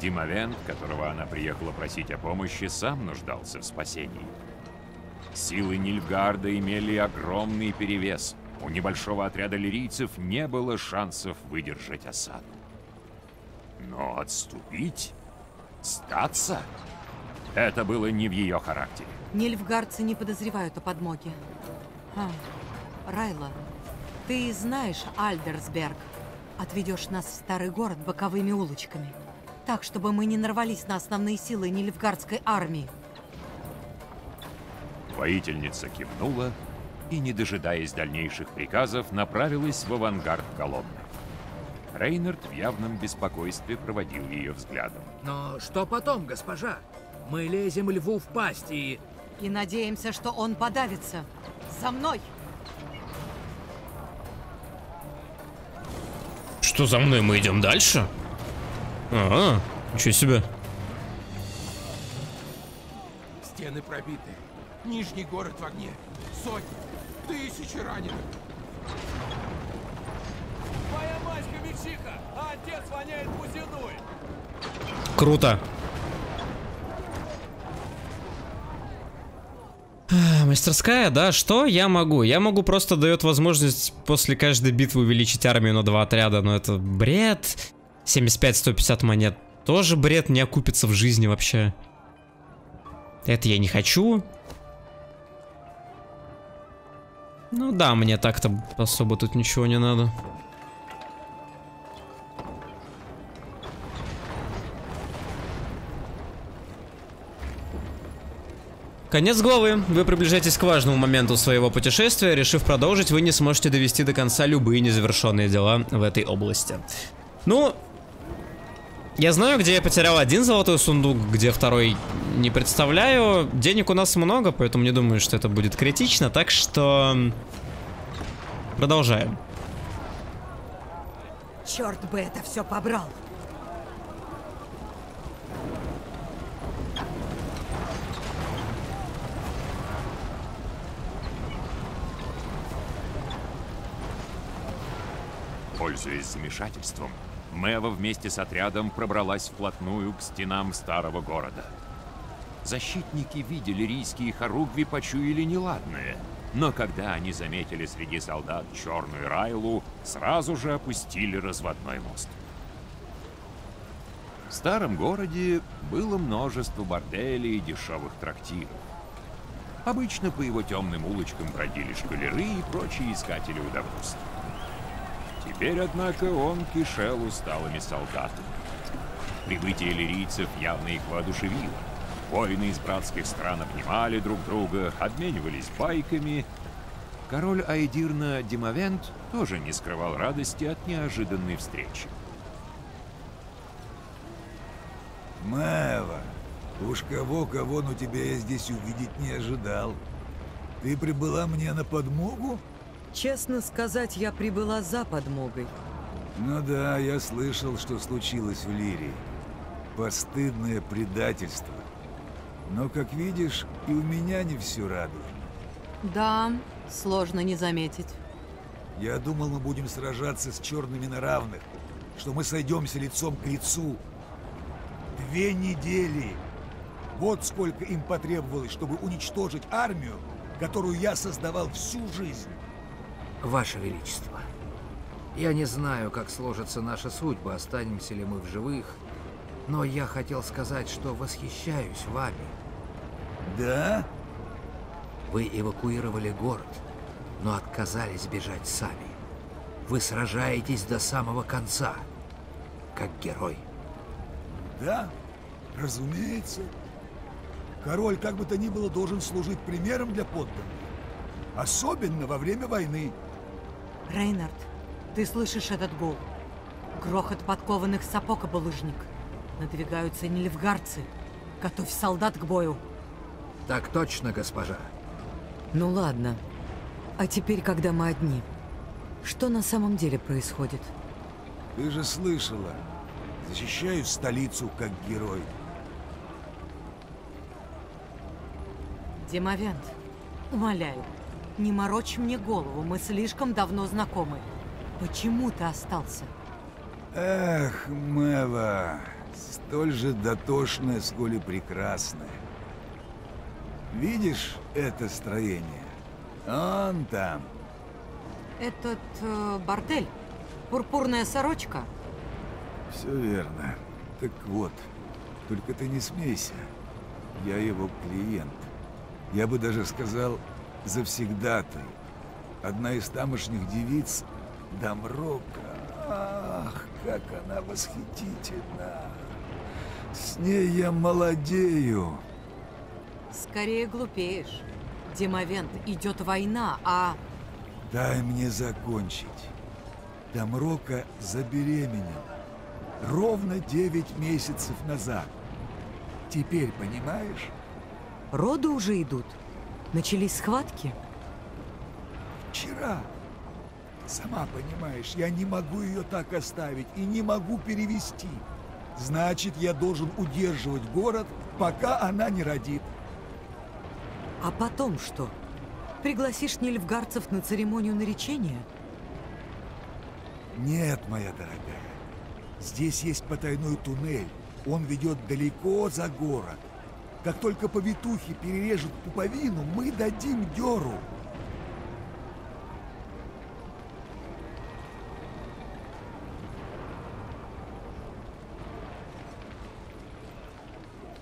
Димовент, которого она приехала просить о помощи, сам нуждался в спасении. Силы Нильфгарда имели огромный перевес. У небольшого отряда лирийцев не было шансов выдержать осаду. Но отступить? Сдаться? Это было не в ее характере. Нильфгардцы не подозревают о подмоге. А, Райла, ты знаешь Альдерсберг. Отведешь нас в старый город боковыми улочками. Так, чтобы мы не нарвались на основные силы Нильфгардской армии. Воительница кивнула и, не дожидаясь дальнейших приказов, направилась в авангард колонны. Рейнард в явном беспокойстве проводил ее взглядом. Но что потом, госпожа? Мы лезем льву в пасть и... И надеемся, что он подавится. За мной! Что за мной? Мы идем дальше? Ага, ничего себе. Стены пробиты. Нижний город в огне. Сотни, тысячи раненых. Хомячиха, а отец воняет бузиной. Круто. Мастерская, да, что я могу? Я могу просто дает возможность после каждой битвы увеличить армию на два отряда, но это бред. 75-150 монет. Тоже бред, не окупится в жизни вообще. Это я не хочу. Ну да, мне так-то особо тут ничего не надо. Конец главы. Вы приближаетесь к важному моменту своего путешествия. Решив продолжить, вы не сможете довести до конца любые незавершенные дела в этой области. Ну, Я знаю, где я потерял один золотой сундук, где второй не представляю. Денег у нас много, поэтому не думаю, что это будет критично, так что... Продолжаем. Черт бы это все побрал! Пользуясь замешательством, Мэва вместе с отрядом пробралась вплотную к стенам старого города. Защитники видели рийские хоругви, почуяли неладное. Но когда они заметили среди солдат черную Райлу, сразу же опустили разводной мост. В старом городе было множество борделей и дешевых трактиров. Обычно по его темным улочкам бродили шкалеры и прочие искатели удовольствий. Теперь, однако, он кишел усталыми солдатами. Прибытие лирийцев явно их воодушевило. Воины из братских стран обнимали друг друга, обменивались байками. Король Айдирна Димовент тоже не скрывал радости от неожиданной встречи. Мэва, уж кого-кого, но тебя я здесь увидеть не ожидал. Ты прибыла мне на подмогу? Честно сказать, я прибыла за подмогой. Ну да, я слышал, что случилось в Лирии. Постыдное предательство. Но, как видишь, и у меня не все радужно. Да, сложно не заметить. Я думал, мы будем сражаться с черными на равных, что мы сойдемся лицом к лицу. Две недели! Вот сколько им потребовалось, чтобы уничтожить армию, которую я создавал всю жизнь. Ваше Величество, я не знаю, как сложится наша судьба, останемся ли мы в живых, но я хотел сказать, что восхищаюсь вами. Да? Вы эвакуировали город, но отказались бежать сами. Вы сражаетесь до самого конца, как герой. Да, разумеется. Король, как бы то ни было, должен служить примером для подданных. Особенно во время войны. Рейнард, ты слышишь этот гул? Грохот подкованных сапог, оболыжник. Надвигаются нелевгарцы. Готовь солдат к бою. Так точно, госпожа. Ну ладно. А теперь, когда мы одни, что на самом деле происходит? Ты же слышала. Защищаю столицу как герой. Демовент, умоляю, не морочь мне голову, мы слишком давно знакомы. Почему ты остался? Эх, Мэва, столь же дотошная, сколь и прекрасная. Видишь это строение? Он там. Этот э, бордель? Пурпурная сорочка? Все верно. Так вот, только ты не смейся. Я его клиент. Я бы даже сказал, завсегдатай. Одна из тамошних девиц — Дамрока. Ах, как она восхитительна! С ней я молодею. Скорее глупеешь. Демовент, идет война, а... Дай мне закончить. Дамрока забеременела. Ровно девять месяцев назад. Теперь понимаешь? Роды уже идут. Начались схватки? Вчера. Сама понимаешь, я не могу ее так оставить и не могу перевести. Значит, я должен удерживать город, пока она не родит. А потом что? Пригласишь нельфгарцев на церемонию наречения? Нет, моя дорогая. Здесь есть потайной туннель. Он ведет далеко за город. Как только повитухи перережут пуповину, мы дадим дёру.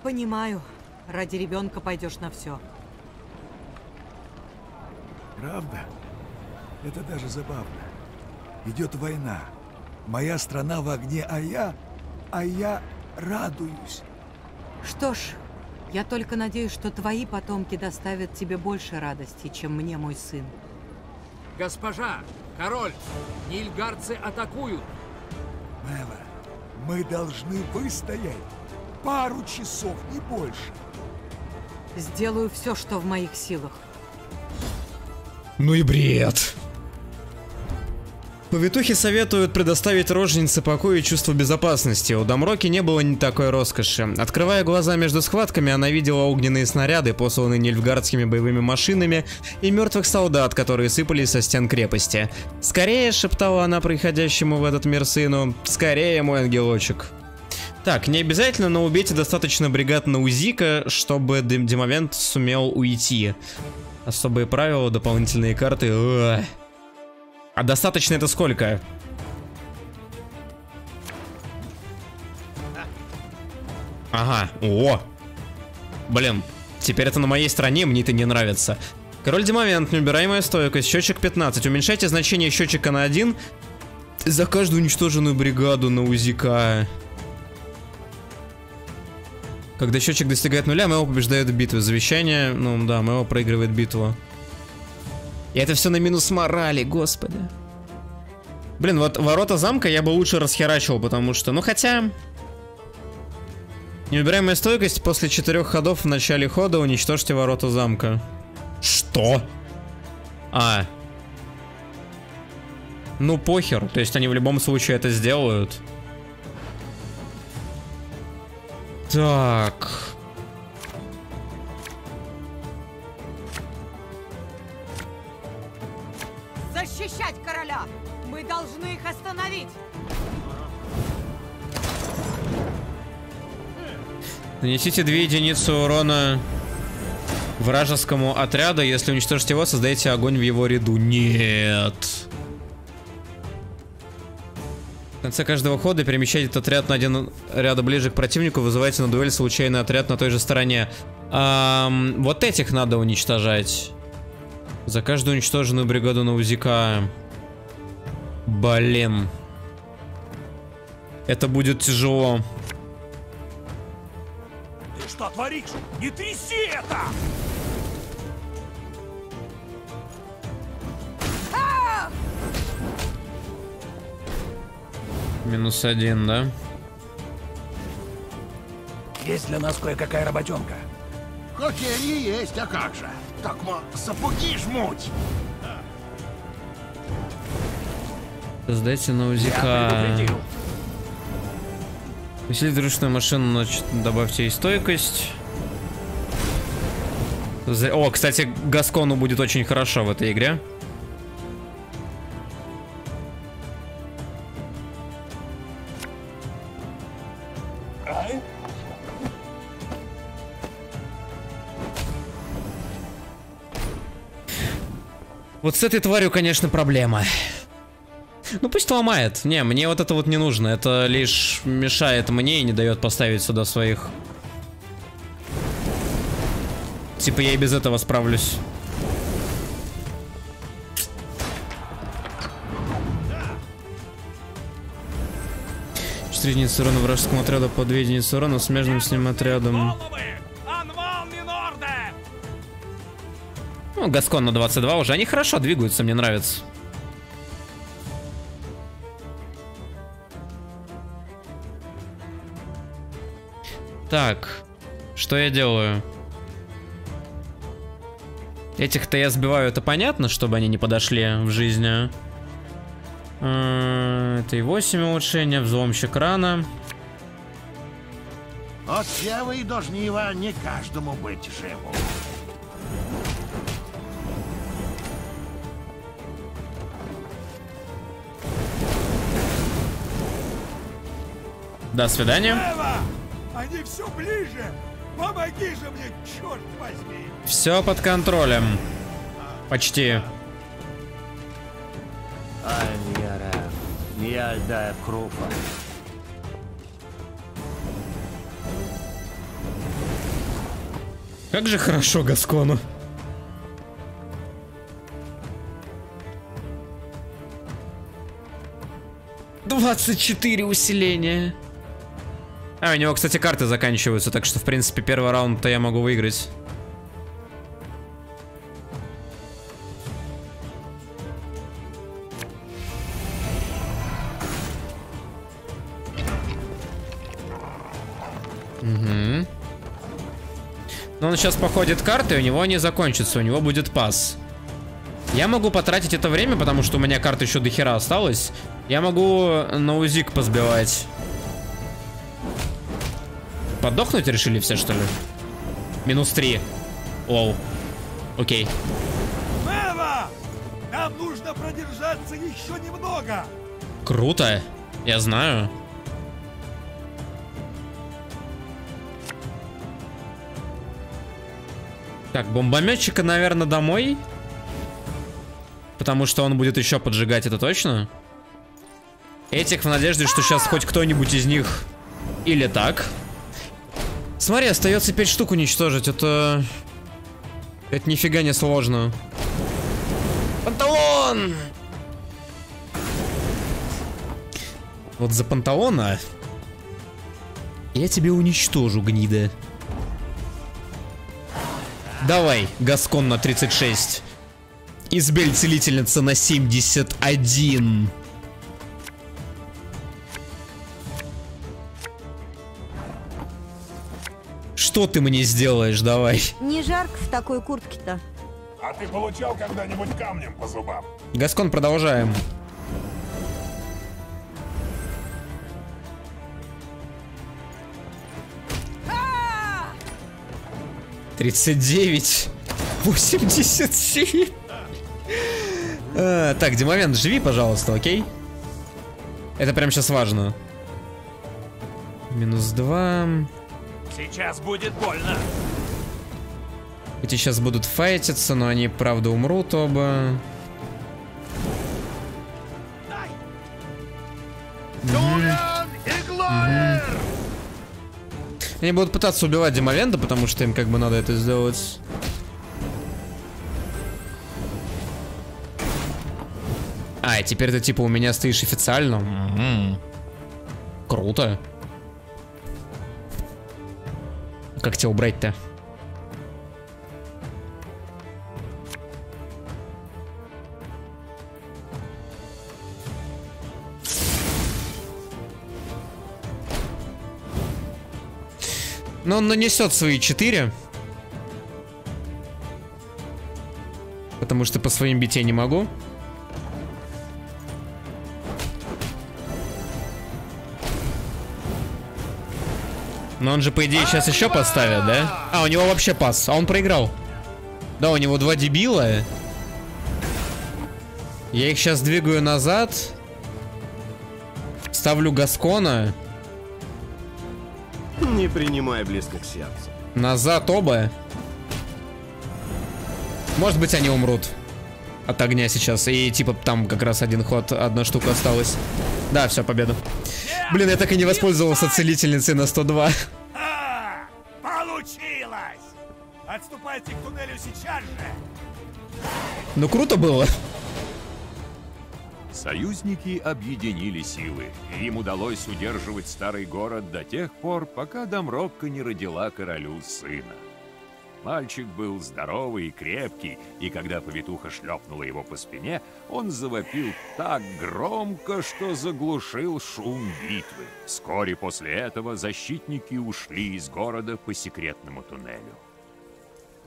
Понимаю. Ради ребенка пойдешь на все. Правда? Это даже забавно. Идет война. Моя страна в огне, а я... А я радуюсь. Что ж, я только надеюсь, что твои потомки доставят тебе больше радости, чем мне мой сын. Госпожа, король, нильгарцы атакуют. Мэва, Мы должны выстоять пару часов, не больше. Сделаю все, что в моих силах. Ну и бред. Повитухи советуют предоставить роженице покой и чувство безопасности. У Дамроки не было ни такой роскоши. Открывая глаза между схватками, она видела огненные снаряды, посланные нильфгардскими боевыми машинами, и мертвых солдат, которые сыпались со стен крепости. «Скорее!» — шептала она приходящему в этот мир сыну. «Скорее, мой ангелочек!» Так, не обязательно, но убейте достаточно бригад на Узика, чтобы Демовент сумел уйти. Особые правила, дополнительные карты. Уah. А достаточно это сколько? Ага, о! Блин, теперь это на моей стороне, мне это не нравится. Король Демовент, неубираемая стойкость, счетчик 15. Уменьшайте значение счетчика на 1 за каждую уничтоженную бригаду на УЗК. Когда счетчик достигает нуля, Мэо побеждает в битве. Завещание, ну да, Мэо проигрывает битву. И это все на минус морали, господи. Блин, вот ворота замка я бы лучше расхерачивал, потому что, ну хотя... Неубираемая стойкость после четырех ходов в начале хода уничтожьте ворота замка. Что? А. Ну похер, то есть они в любом случае это сделают. Так. Защищать короля! Мы должны их остановить! Нанесите две единицы урона вражескому отряду. Если уничтожите его, создайте огонь в его ряду. Нет. В конце каждого хода перемещайте этот отряд на один ряд ближе к противнику, вызывайте на дуэль случайный отряд на той же стороне. Эм, вот этих надо уничтожать. За каждую уничтоженную бригаду на УЗК. Блин. Это будет тяжело. Ты что творишь? Не тряси это! Минус один, да? Есть для нас кое-какая работенка. Хотенье есть, а как же? Так ма сапоги жмуть. Создайте на УЗК. Усилить ручную машину, значит, добавьте ей стойкость. О, кстати, Гаскону будет очень хорошо в этой игре. Вот с этой тварью, конечно, проблема. Ну пусть ломает. Не, мне вот это вот не нужно. Это лишь мешает мне и не дает поставить сюда своих. Типа я и без этого справлюсь. Четыре единицы урона вражескому отряду по две единицы урона смежным с ним отрядом. Ну, Гаскон на 22 уже. Они хорошо двигаются, мне нравится. Так, что я делаю? Этих-то я сбиваю, это понятно, чтобы они не подошли в жизни. Э, Это и 8 улучшения, взломщик рана. От севы до жнива не каждому быть живу. До свидания. Они все ближе! Помоги же мне, черт возьми! Все под контролем. Почти. Как же хорошо Гаскону. Двадцать четыре усиления. А, у него, кстати, карты заканчиваются, так что, в принципе, первый раунд-то я могу выиграть. Угу. Но он сейчас походит карты, у него не закончится, у него будет пас. Я могу потратить это время, потому что у меня карты еще до хера осталось. Я могу на узик позбивать. Подохнуть решили все, что ли? Минус три. Лоу. Окей. Мэва! Нам нужно продержаться еще немного! Круто. Я знаю. Так, бомбометчика, наверное, домой. Потому что он будет еще поджигать, это точно? Этих в надежде, что сейчас хоть кто-нибудь из них... Или так. Смотри, остается 5 штук уничтожить. Это... Это нифига не сложно. Панталон! Вот за панталона я тебе уничтожу, гнида. Давай, Гаскон на 36. Избель целительница на 71. Что ты мне сделаешь, давай? Не жарко в такой куртке-то. А ты получал когда-нибудь камнем по зубам? Гаскон, продолжаем. Тридцать девять. Восемьдесят семь. А, так, Димовент, живи, пожалуйста, окей? Это прям сейчас важно. Минус два. Сейчас будет больно. Эти сейчас будут файтиться, но они, правда, умрут оба. Они будут пытаться убивать Димовента, потому что им как бы надо это сделать. А, и теперь ты типа у меня стоишь официально. Круто. Как тебя убрать-то? Но он нанесет свои 4. Потому что по своим бить не могу. Но он же, по идее, сейчас еще поставит, да? А, у него вообще пас. А он проиграл. Да, у него два дебила. Я их сейчас двигаю назад. Ставлю Гаскона. Не принимай близко к сердцу. Назад оба. Может быть, они умрут от огня сейчас. И типа там как раз один ход, одна штука осталась. Да, все, победа. Блин, я так и не воспользовался целительницей на 102. А, получилось! Отступайте к туннелю сейчас же! Ну круто было. Союзники объединили силы, и им удалось удерживать старый город до тех пор, пока Дамрокка не родила королю сына. Мальчик был здоровый и крепкий, и когда повитуха шлепнула его по спине, он завопил так громко, что заглушил шум битвы. Вскоре после этого защитники ушли из города по секретному туннелю.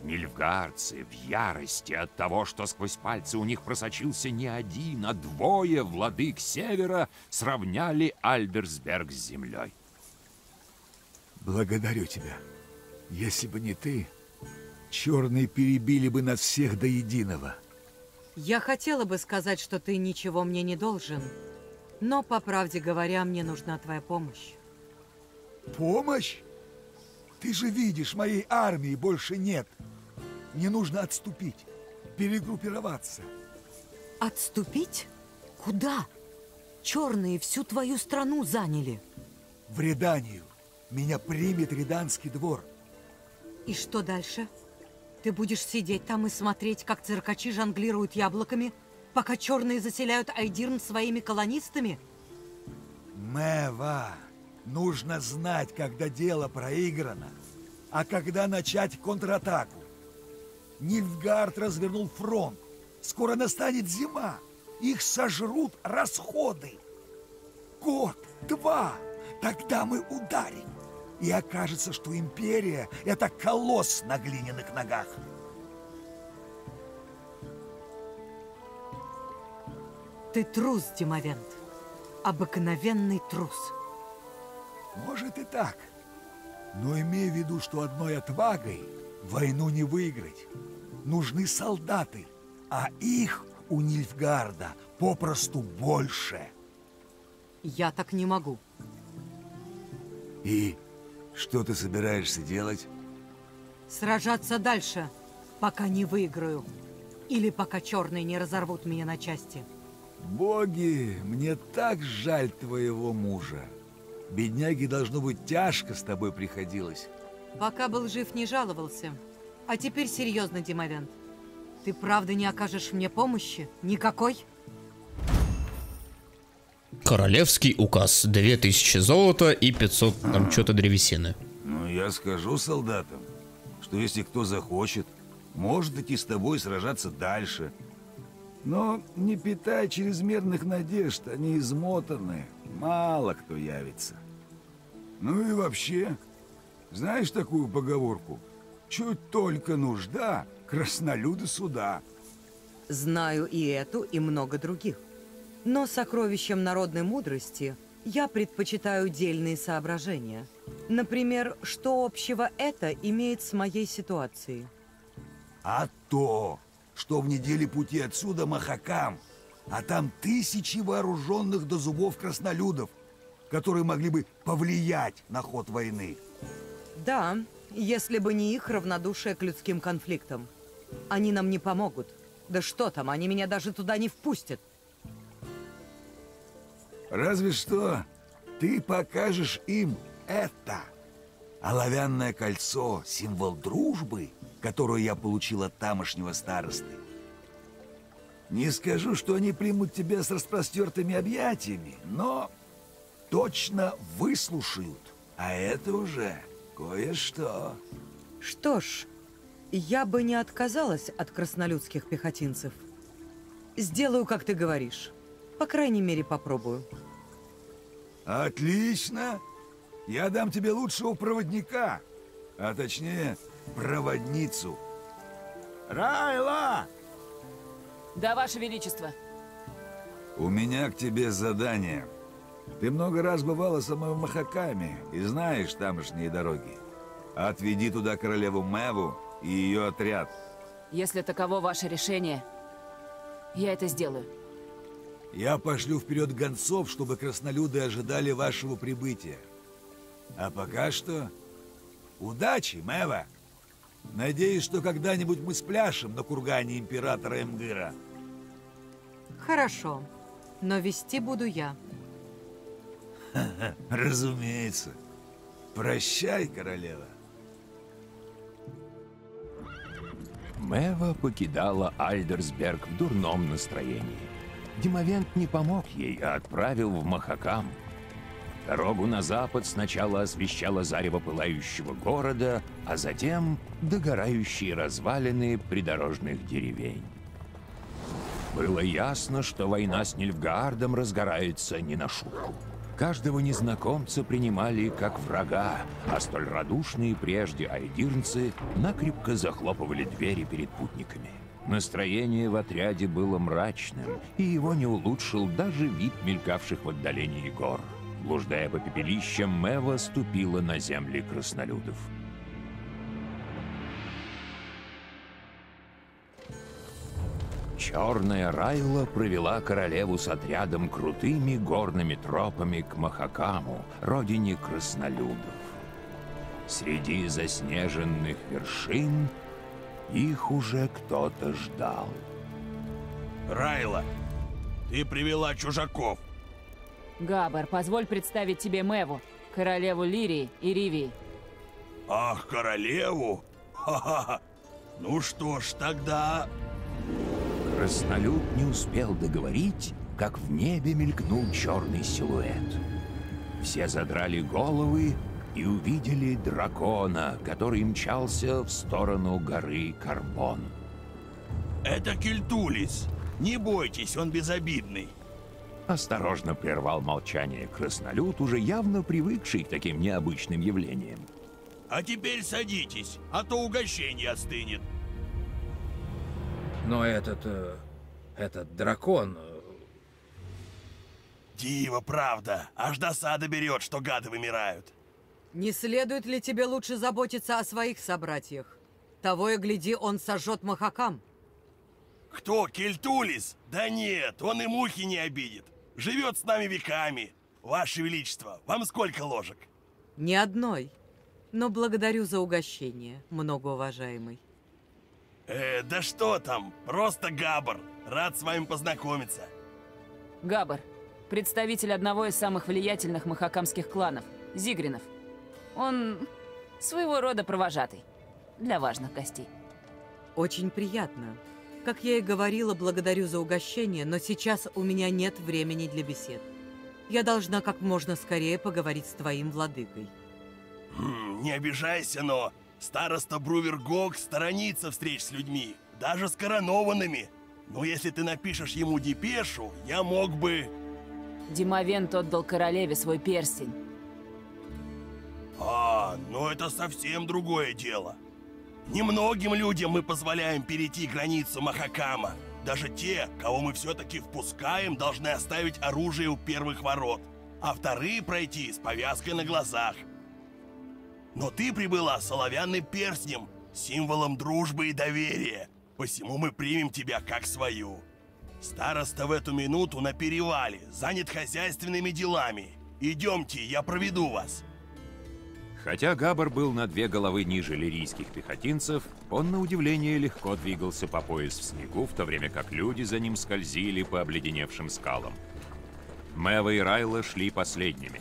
Нильфгардцы в ярости от того, что сквозь пальцы у них просочился не один, а двое владык Севера, сравняли Альберсберг с землей. Благодарю тебя. Если бы не ты, черные перебили бы нас всех до единого. Я хотела бы сказать, что ты ничего мне не должен. Но, по правде говоря, мне нужна твоя помощь. Помощь? Ты же видишь, моей армии больше нет. Мне нужно отступить, перегруппироваться. Отступить? Куда? Черные всю твою страну заняли. В Реданию. Меня примет Реданский двор. И что дальше? Ты будешь сидеть там и смотреть, как циркачи жонглируют яблоками, пока черные заселяют Айдирн своими колонистами? Мэва, нужно знать, когда дело проиграно, а когда начать контратаку. Нильфгард развернул фронт. Скоро настанет зима. Их сожрут расходы. Год, два, тогда мы ударим. И окажется, что империя — это колосс на глиняных ногах. Ты трус, Димовент. Обыкновенный трус. Может и так. Но имей в виду, что одной отвагой войну не выиграть. Нужны солдаты, а их у Нильфгарда попросту больше. Я так не могу. И что ты собираешься делать? Сражаться дальше, пока не выиграю. Или пока черные не разорвут меня на части. Боги, мне так жаль твоего мужа. Бедняге должно быть тяжко с тобой приходилось. Пока был жив, не жаловался. А теперь серьезно, Димовент. Ты правда не окажешь мне помощи? Никакой? Королевский указ. 2000 золота и 500 там что-то древесины. Ну, я скажу солдатам, что если кто захочет, может идти с тобой сражаться дальше. Но не питай чрезмерных надежд, они измотаны. Мало кто явится. Ну и вообще, знаешь такую поговорку? Чуть только нужда, краснолюды суда. Знаю и эту, и много других. Но сокровищем народной мудрости я предпочитаю дельные соображения. Например, что общего это имеет с моей ситуацией? А то, что в неделе пути отсюда Махакам, а там тысячи вооруженных до зубов краснолюдов, которые могли бы повлиять на ход войны. Да, если бы не их равнодушие к людским конфликтам. Они нам не помогут. Да что там, они меня даже туда не впустят. Разве что ты покажешь им это. Оловянное кольцо — символ дружбы, которую я получил от тамошнего старосты. Не скажу, что они примут тебя с распростертыми объятиями, но точно выслушают. А это уже кое-что. Что ж, я бы не отказалась от краснолюдских пехотинцев. Сделаю, как ты говоришь. По крайней мере, попробую. Отлично! Я дам тебе лучшего проводника, а точнее, проводницу. Райла! Да, Ваше Величество. У меня к тебе задание. Ты много раз бывала со мной в Махакаме и знаешь тамошние дороги. Отведи туда королеву Мэву и ее отряд. Если таково ваше решение, я это сделаю. Я пошлю вперед гонцов, чтобы краснолюды ожидали вашего прибытия. А пока что... Удачи, Мэва! Надеюсь, что когда-нибудь мы спляшем на кургане императора Эмгыра. Хорошо, но вести буду я. Разумеется. Прощай, королева. Мэва покидала Альдерсберг в дурном настроении. Димовент не помог ей, а отправил в Махакам. Дорогу на запад сначала освещало зарево пылающего города, а затем догорающие развалины придорожных деревень. Было ясно, что война с Нильфгаардом разгорается не на шутку. Каждого незнакомца принимали как врага, а столь радушные прежде айдирнцы накрепко захлопывали двери перед путниками. Настроение в отряде было мрачным, и его не улучшил даже вид мелькавших в отдалении гор. Блуждая по пепелищам, Мэва ступила на земли краснолюдов. Черная Райла провела королеву с отрядом крутыми горными тропами к Махакаму, родине краснолюдов. Среди заснеженных вершин их уже кто-то ждал. Райла, ты привела чужаков. Габар, позволь представить тебе Мэву, королеву Лирии и Ривии. Ах, королеву? Ха-ха! Ну что ж, тогда... Краснолюд не успел договорить, как в небе мелькнул черный силуэт. Все задрали головы и увидели дракона, который мчался в сторону горы Карбон. Это Кельтулис. Не бойтесь, он безобидный. Осторожно прервал молчание краснолюд, уже явно привыкший к таким необычным явлениям. А теперь садитесь, а то угощение остынет. Но этот... Э, этот дракон... Э... Диво, правда. Аж досада берет, что гады вымирают. Не следует ли тебе лучше заботиться о своих собратьях? Того и гляди, он сожжет Махакам. Кто, Кельтулис? Да нет, он и мухи не обидит. Живет с нами веками. Ваше Величество, вам сколько ложек? Ни одной. Но благодарю за угощение, многоуважаемый. Э, да что там, просто Габар. Рад с вами познакомиться. Габар, представитель одного из самых влиятельных махакамских кланов, Зигринов. Он своего рода провожатый для важных гостей. Очень приятно. Как я и говорила, благодарю за угощение, но сейчас у меня нет времени для бесед. Я должна как можно скорее поговорить с твоим владыкой. Хм, не обижайся, но староста Брувер Гог сторонится встреч с людьми, даже с коронованными. Но если ты напишешь ему депешу, я мог бы... Димовент отдал королеве свой перстень. А, ну это совсем другое дело. Немногим людям мы позволяем перейти границу Махакама. Даже те, кого мы все-таки впускаем, должны оставить оружие у первых ворот, а вторые пройти с повязкой на глазах. Но ты прибыла с оловянным перстнем, символом дружбы и доверия, посему мы примем тебя как свою. Староста в эту минуту на перевале, занят хозяйственными делами. Идемте, я проведу вас. Хотя Габар был на две головы ниже лирийских пехотинцев, он на удивление легко двигался по пояс в снегу, в то время как люди за ним скользили по обледеневшим скалам. Мэва и Райла шли последними.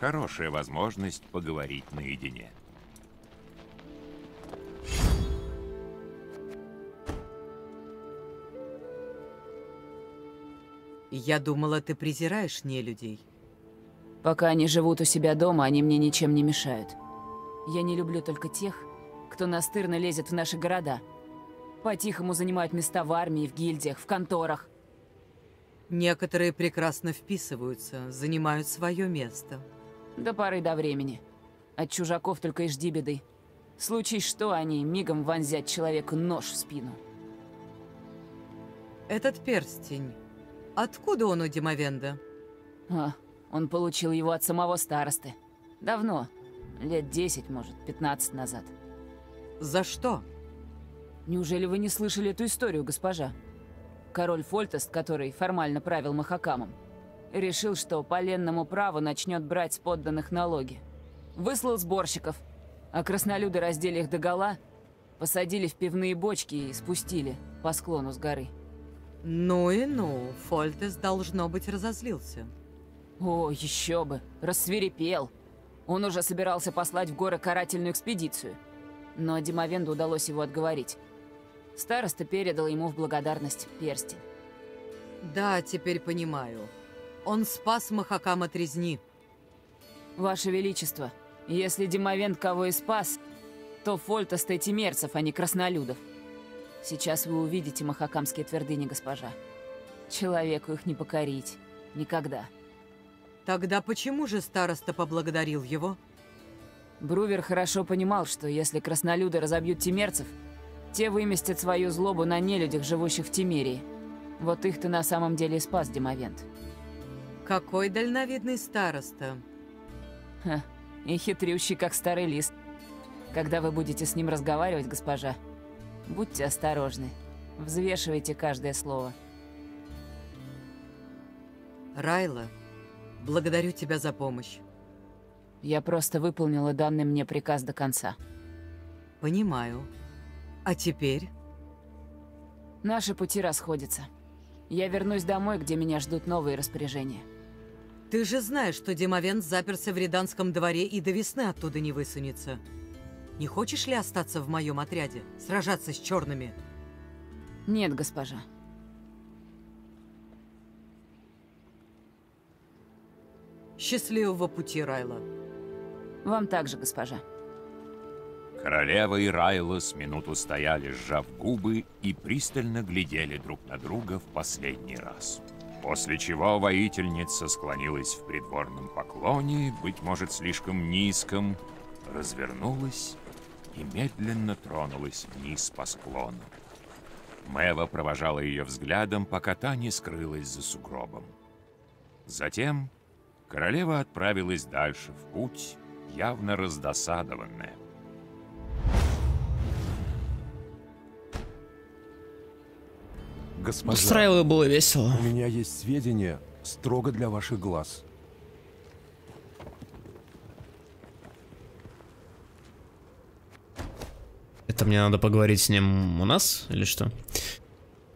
Хорошая возможность поговорить наедине. Я думала, ты презираешь нелюдей. Пока они живут у себя дома, они мне ничем не мешают. Я не люблю только тех, кто настырно лезет в наши города. По-тихому занимают места в армии, в гильдиях, в конторах. Некоторые прекрасно вписываются, занимают свое место. До поры до времени. От чужаков только и жди беды. Случись что, они мигом вонзят человеку нож в спину. Этот перстень, откуда он у Димовенда? А, он получил его от самого старосты. Давно. Лет 10, может, 15 назад. За что? Неужели вы не слышали эту историю, госпожа? Король Фольтест, который формально правил Махакамом, решил, что по ленному праву начнет брать с подданных налоги. Выслал сборщиков, а краснолюды раздели их догола, посадили в пивные бочки и спустили по склону с горы. Ну и ну, Фольтес должно быть разозлился. О, еще бы, рассверепел. Он уже собирался послать в горы карательную экспедицию. Но Димовенду удалось его отговорить. Староста передал ему в благодарность перстень. Да, теперь понимаю. Он спас Махакам от резни. Ваше Величество, если Димовент кого и спас, то Фольтост и Тимерцев, а не краснолюдов. Сейчас вы увидите махакамские твердыни, госпожа. Человеку их не покорить. Никогда. Тогда почему же староста поблагодарил его? Брувер хорошо понимал, что если краснолюды разобьют тимерцев, те выместят свою злобу на нелюдях, живущих в Тимерии. Вот их ты на самом деле спас, Димовент. Какой дальновидный староста. Ха, и хитрющий, как старый лист. Когда вы будете с ним разговаривать, госпожа, будьте осторожны. Взвешивайте каждое слово. Райла, Благодарю тебя за помощь. Я просто выполнила данный мне приказ до конца. Понимаю. А теперь? Наши пути расходятся. Я вернусь домой, где меня ждут новые распоряжения. Ты же знаешь, что Демовент заперся в Реданском дворе и до весны оттуда не высунется. Не хочешь ли остаться в моем отряде, сражаться с черными? Нет, госпожа. Счастливого пути, Райла. Вам также, госпожа. Королева и Райла с минуту стояли, сжав губы, и пристально глядели друг на друга в последний раз. После чего воительница склонилась в придворном поклоне, быть может, слишком низком, развернулась и медленно тронулась вниз по склону. Мэва провожала ее взглядом, пока та не скрылась за сугробом. Затем королева отправилась дальше в путь, явно раздосадованная. Госпожа, Устраивало было весело. у меня есть сведения строго для ваших глаз. Это мне надо поговорить с ним у нас или что?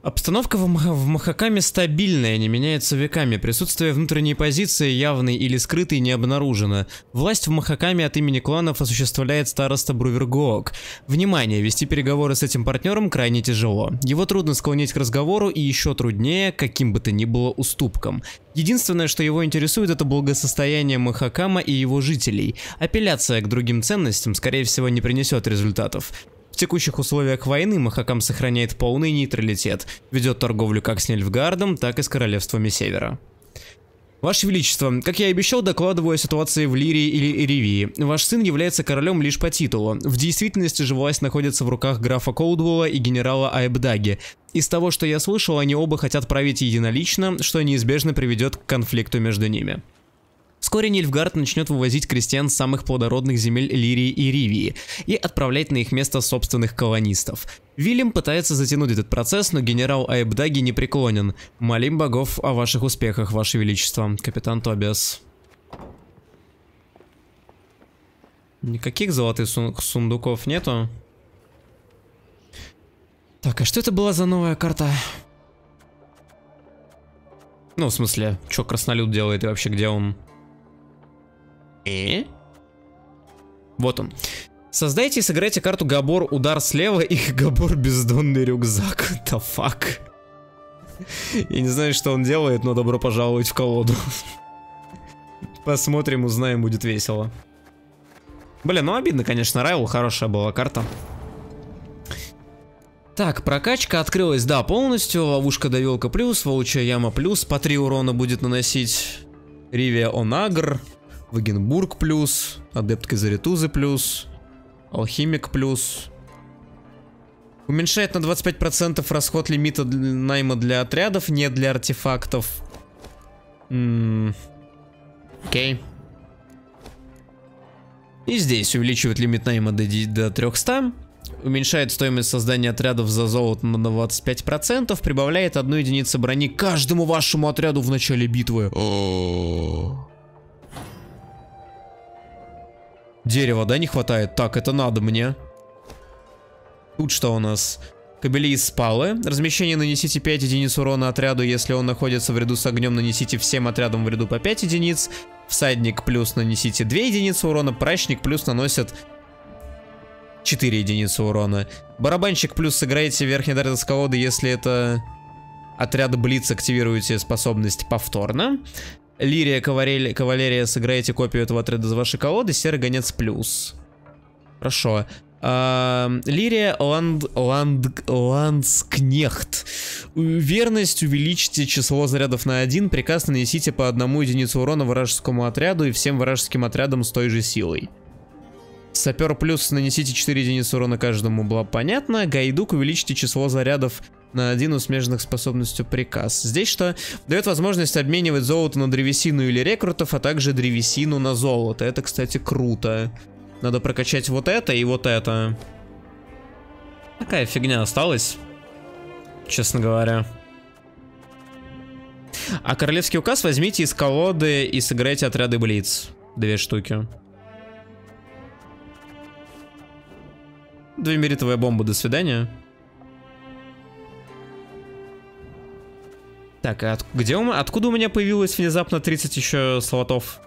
Обстановка в, Мах- в Махакаме стабильная, не меняется веками. Присутствие внутренней позиции, явной или скрытой, не обнаружено. Власть в Махакаме от имени кланов осуществляет староста Брувергоок. Внимание, вести переговоры с этим партнером крайне тяжело. Его трудно склонить к разговору и еще труднее, каким бы то ни было, уступкам. Единственное, что его интересует, это благосостояние Махакама и его жителей. Апелляция к другим ценностям, скорее всего, не принесет результатов. В текущих условиях войны Махакам сохраняет полный нейтралитет, ведет торговлю как с Нильфгардом, так и с королевствами Севера. Ваше Величество, как я и обещал, докладываю о ситуации в Лирии или Иривии. Ваш сын является королем лишь по титулу. В действительности же власть находится в руках графа Коудвелла и генерала Айбдаги. Из того, что я слышал, они оба хотят править единолично, что неизбежно приведет к конфликту между ними. Вскоре Нильфгард начнет вывозить крестьян с самых плодородных земель Лирии и Ривии и отправлять на их место собственных колонистов. Вильям пытается затянуть этот процесс, но генерал Айбдаги не преклонен. Молим богов о ваших успехах, ваше величество, капитан Тобиас. Никаких золотых сун- сундуков нету. Так, а что это была за новая карта? Ну, в смысле, что краснолюд делает и вообще где он? И? Вот он. Создайте и сыграйте карту Габор удар слева и Габор бездонный рюкзак. The fuck? Я не знаю, что он делает, но добро пожаловать в колоду. Посмотрим, узнаем, будет весело. Блин, ну обидно, конечно, Райл хорошая была карта. Так, прокачка открылась, да, полностью. Ловушка давилка плюс, волчья яма плюс. По 3 урона будет наносить Ривия Онагр. Вагенбург плюс. Адепт Казаритузы плюс. Алхимик плюс. Уменьшает на 25% расход лимита найма для отрядов, не для артефактов. М, Окей. И здесь увеличивает лимит найма до, до 300. Уменьшает стоимость создания отрядов за золото на 25%. Прибавляет одну единицу брони каждому вашему отряду в начале битвы. О. Дерева, да, не хватает? Так, это надо мне. Тут что у нас? Кобели из спалы. Размещение нанесите 5 единиц урона отряду, если он находится в ряду с огнем, нанесите всем отрядам в ряду по 5 единиц. Всадник плюс нанесите 2 единицы урона, прачник плюс наносит 4 единицы урона. Барабанщик плюс сыграете верхний дар колоды, если это отряд Блиц, активируете способность повторно. Лирия, кавалерия, кавалерия сыграете копию этого отряда из вашей колоды, серый гонец плюс. Хорошо. А, Лирия Ланд, Ланд, Ландскнехт. Верность увеличьте число зарядов на один. Приказ нанесите по одному единицу урона вражескому отряду и всем вражеским отрядам с той же силой. Сапер плюс нанесите 4 единицы урона каждому, было понятно. Гайдук увеличьте число зарядов на один у смежных способностью приказ. Здесь что? Дает возможность обменивать золото на древесину или рекрутов, а также древесину на золото. Это, кстати, круто. Надо прокачать вот это и вот это. Такая фигня осталась. Честно говоря. А королевский указ возьмите из колоды и сыграйте отряды Блиц. Две штуки. Две меритовые бомбы, до свидания. Так, а от- где у откуда у меня появилось внезапно 30 еще слотов?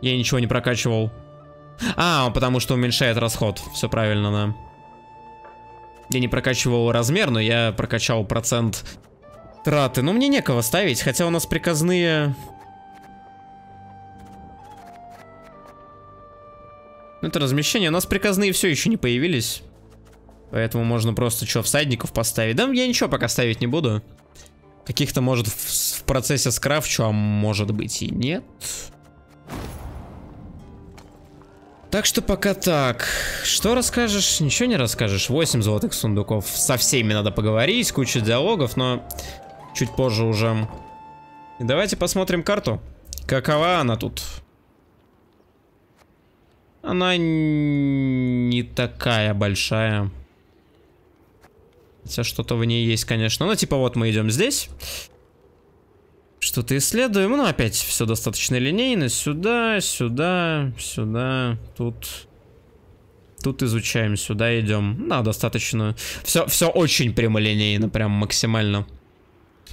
Я ничего не прокачивал. А, потому что уменьшает расход. Все правильно, да. Я не прокачивал размер, но я прокачал процент траты. Ну, мне некого ставить, хотя у нас приказные... Это размещение. У нас приказные все еще не появились. Поэтому можно просто что, всадников поставить? Да, я ничего пока ставить не буду. Каких-то, может, в, в процессе скрафчу, а может быть и нет. Так что пока так. Что расскажешь? Ничего не расскажешь. 8 золотых сундуков. Со всеми надо поговорить, куча диалогов, но чуть позже уже. И давайте посмотрим карту. Какова она тут? Она не такая большая. Хотя что-то в ней есть, конечно. Ну, типа, вот мы идем здесь. Что-то исследуем. Ну, опять все достаточно линейно. Сюда, сюда, сюда. Тут... Тут изучаем, сюда идем. Да, достаточно. Все, все очень прямолинейно, прям максимально.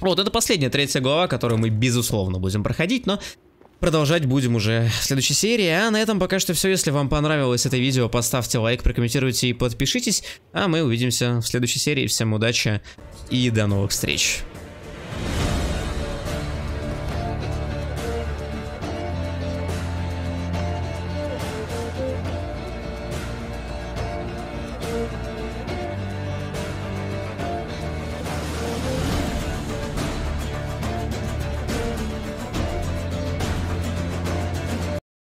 Вот, это последняя, третья глава, которую мы, безусловно, будем проходить, но продолжать будем уже в следующей серии. А на этом пока что все. Если вам понравилось это видео, поставьте лайк, прокомментируйте и подпишитесь. А мы увидимся в следующей серии. Всем удачи и до новых встреч.